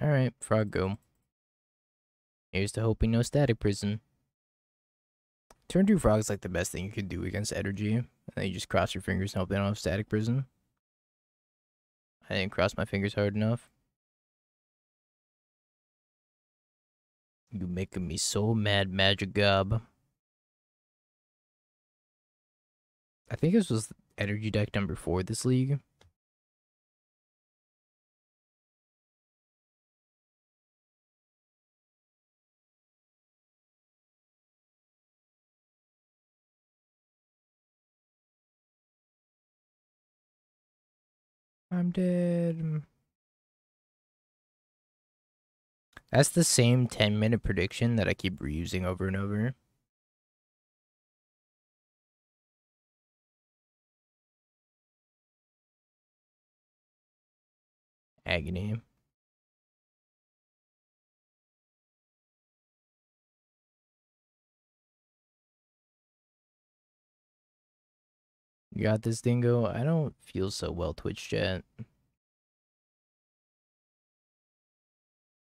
Alright, Frog go. Here's to hoping no static prison. Turn two frogs is like the best thing you could do against energy. And then you just cross your fingers and hope they don't have static prison. I didn't cross my fingers hard enough. You making me so mad, magic Magigob. I think this was energy deck number four this league. I'm dead. That's the same 10 minute prediction that I keep reusing over and over. Agony. Got this, Dingo? I don't feel so well, Twitch chat.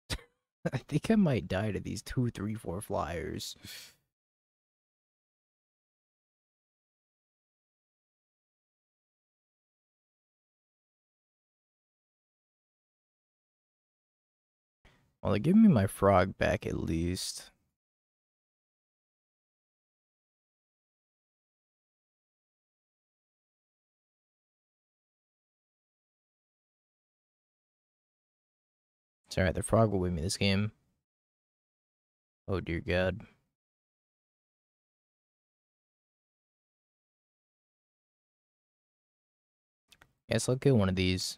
I think I might die to these two, three, four flyers. Well, give me my frog back at least. Alright, the frog will win me this game. Oh dear god. Guess I'll kill one of these.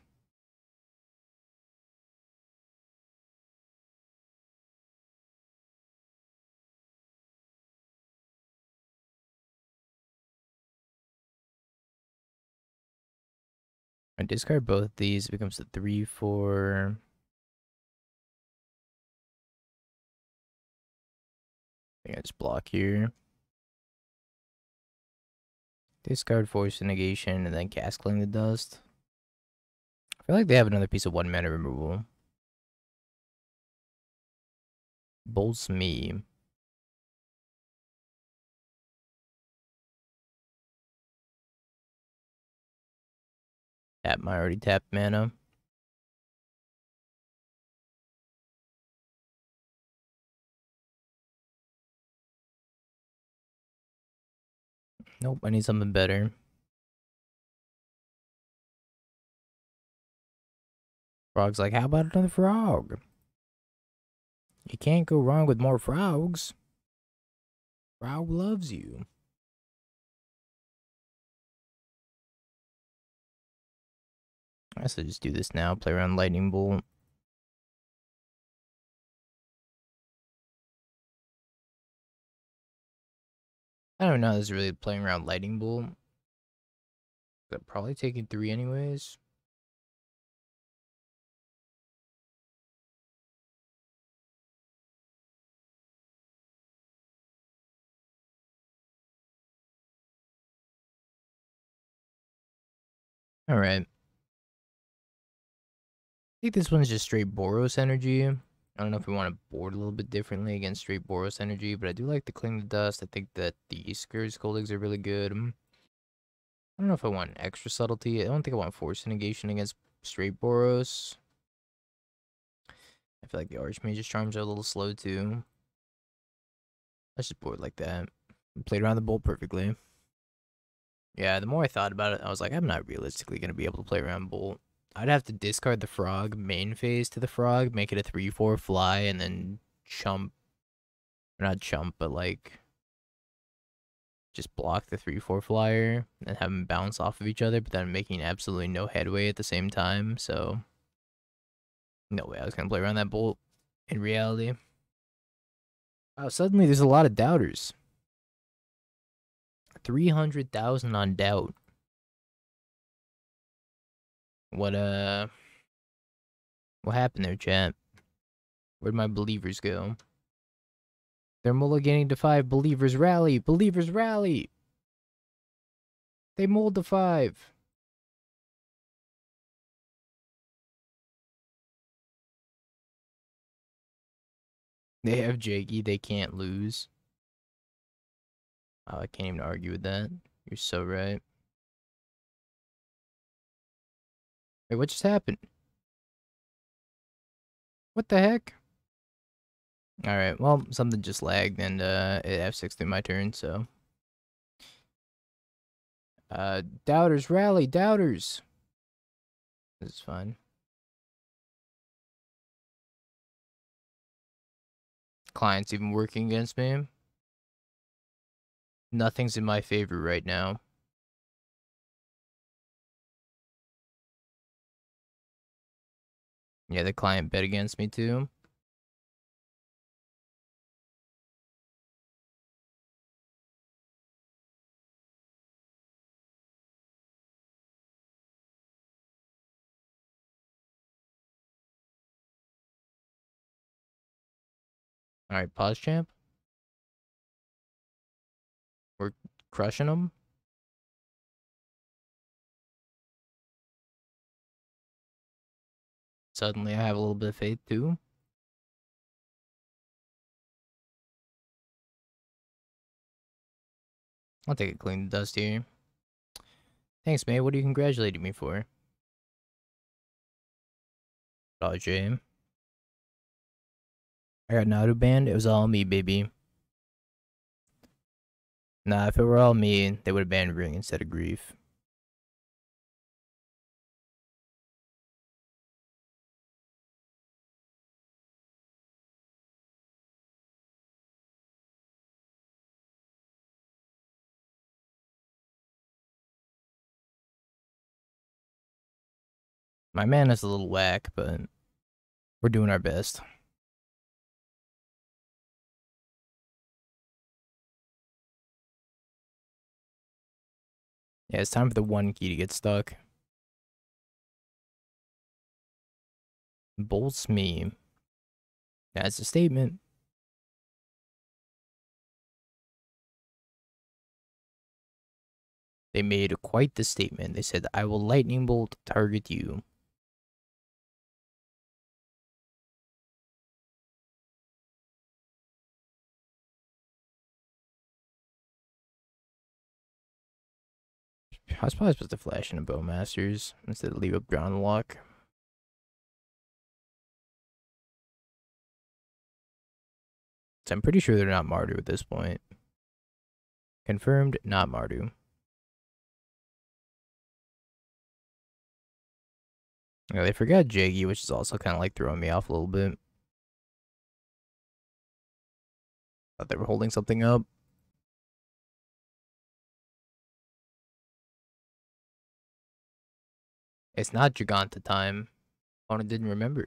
I discard both these, it becomes a 3, 4... I just block here. Discard Force Negation and then cast Cling to Dust. I feel like they have another piece of one mana removal. Bolts me. Tap my already tapped mana. Nope, I need something better. Frog's like, how about another frog? You can't go wrong with more frogs. Frog loves you. I I'll just do this now, play around Lightning Bolt. I don't know, this is really playing around Lightning Bolt. But probably taking three anyways. Alright. I think this one's just straight Boros energy. I don't know if we want to board a little bit differently against straight Boros energy, but I do like the Cling to Dust. I think that the Scourge Scoldings are really good. Mm. I don't know if I want extra subtlety. I don't think I want force negation against straight Boros. I feel like the Archmage's charms are a little slow too. Let's just board like that. Played around the bolt perfectly. Yeah, the more I thought about it, I was like, I'm not realistically going to be able to play around bolt. I'd have to discard the frog main phase to the frog, make it a 3-4 fly, and then chump. Not chump, but like just block the 3-4 flyer and have them bounce off of each other, but then making absolutely no headway at the same time, so no way I was going to play around that bolt in reality. Wow, suddenly there's a lot of doubters. 300,000 on doubt. What, uh... What happened there, chat? Where'd my believers go? They're mulliganing to five. Believers rally. Believers rally. They mold to five. They have Jaggy. They can't lose. Oh, I can't even argue with that. You're so right. What just happened? What the heck? Alright, well, something just lagged and uh, it F6 through my turn, so. Uh, doubters, rally, doubters! This is fine. Client's even working against me. Nothing's in my favor right now. Yeah, the client bet against me too. Alright, pause champ. We're crushing them. Suddenly I have a little bit of faith too. I'll take a Cling to Dust here. Thanks, mate. What are you congratulating me for? Jay. I got Nadu banned. It was all me, baby. Nah, if it were all me, they would have banned Ring instead of Grief. My man is a little whack, but we're doing our best. Yeah, it's time for the one key to get stuck. Bolts me. That's a statement. They made quite the statement. They said, I will lightning bolt target you. I was probably supposed to flash into Bowmasters instead of leave up ground lock. So I'm pretty sure they're not Mardu at this point. Confirmed, not Mardu. Yeah, they forgot Jaggy, which is also kind of like throwing me off a little bit. Thought they were holding something up. It's not Jegantha time. Opponent didn't remember.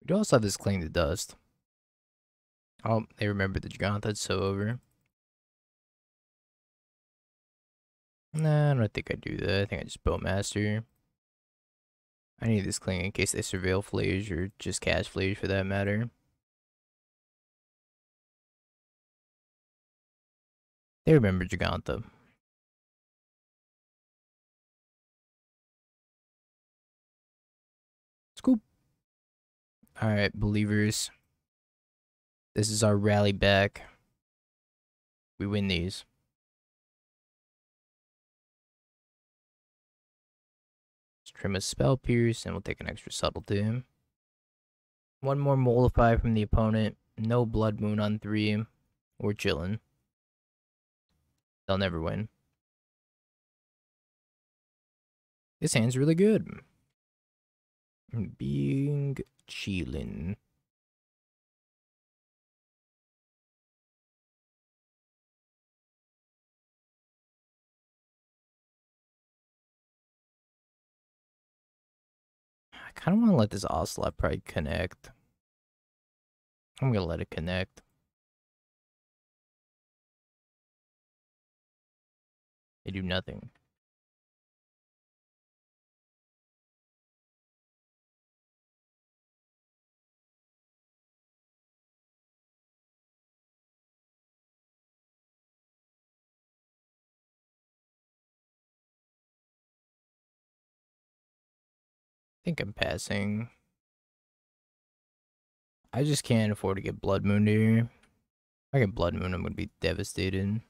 We do also have this cling to dust. Oh, they remember the Jegantha, it's so over. Nah, I don't think I do that. I think I just Bowmaster. I need this cling in case they surveil Phlage or just cast Phlage for that matter. They remember Jegantha. Scoop. Alright, believers. This is our rally back. We win these. Trim a spell pierce and we'll take an extra subtlety. One more mollify from the opponent. No blood moon on three. We're chilling. They'll never win. This hand's really good. Being chillin'. Kind of want to let this Ocelot Pride connect. I'm going to let it connect. They do nothing. Think I'm passing. I just can't afford to get Blood Moon here. If I get Blood Moon, I'm gonna be devastated.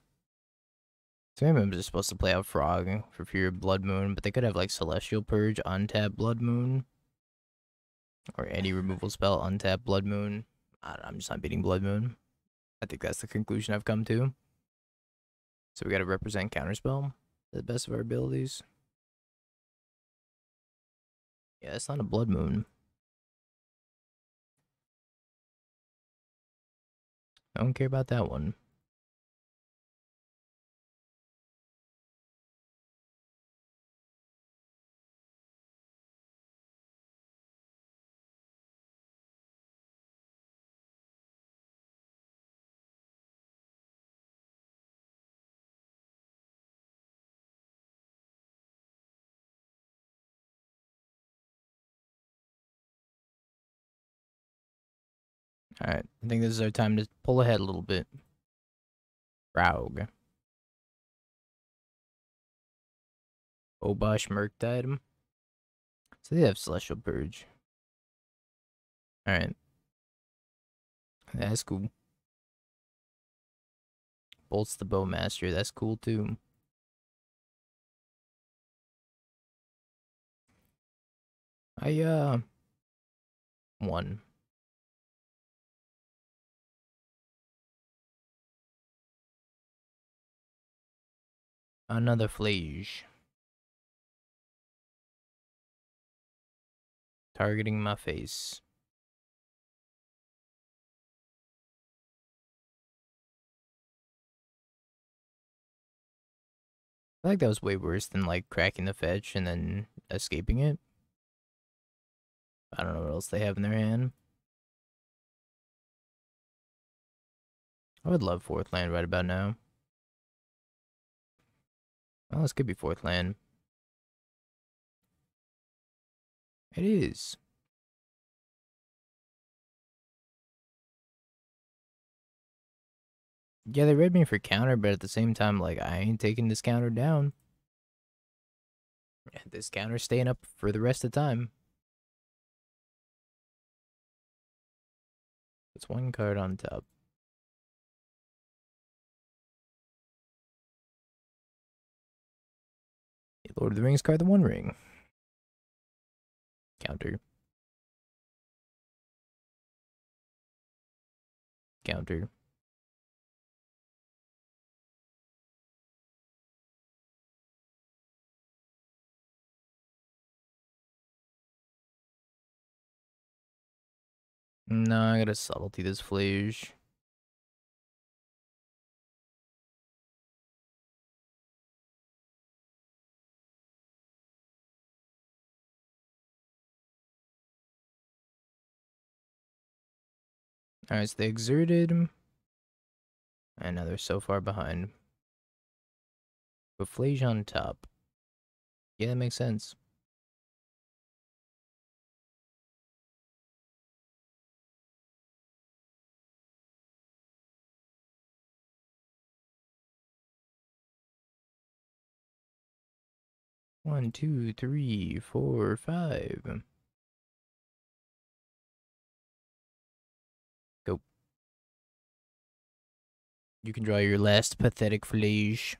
So maybe I'm just supposed to play out Frog for fear of Blood Moon, but they could have like Celestial Purge, untap Blood Moon. Or any removal spell, untap Blood Moon. I'm just not beating Blood Moon. I think that's the conclusion I've come to. So we gotta represent Counterspell to the best of our abilities. Yeah, it's not a blood moon. I don't care about that one. Alright, I think this is our time to pull ahead a little bit. Raug. Obosh Murktide. So they have Celestial Purge. Alright. That's cool. Bolts the Bowmaster, that's cool too. I, uh... One. Another Phlage. Targeting my face. I like that was way worse than like cracking the fetch and then escaping it. I don't know what else they have in their hand. I would love fourth land right about now. Well, this could be fourth land. It is. Yeah, they read me for counter, but at the same time, like, I ain't taking this counter down. This counter's staying up for the rest of the time. It's one card on top. Lord of the Rings card, the One Ring. Counter. Counter. No, I gotta subtlety this Phlage. Alright, so they exerted. I know they're so far behind. But Phlage on top. Yeah, that makes sense. One, two, three, four, five. You can draw your last pathetic Phlage.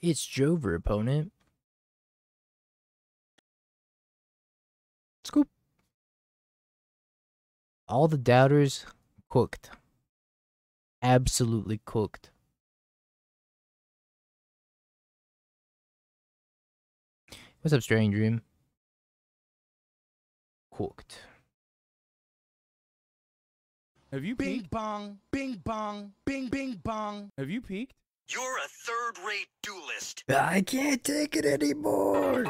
It's Jover, opponent. Scoop. All the doubters cooked. Absolutely cooked. What's up, Strange Dream? Cooked. Have you bing peaked? bong, bing bong, bing bing bong. Have you peaked? You're a third-rate duelist. I can't take it anymore.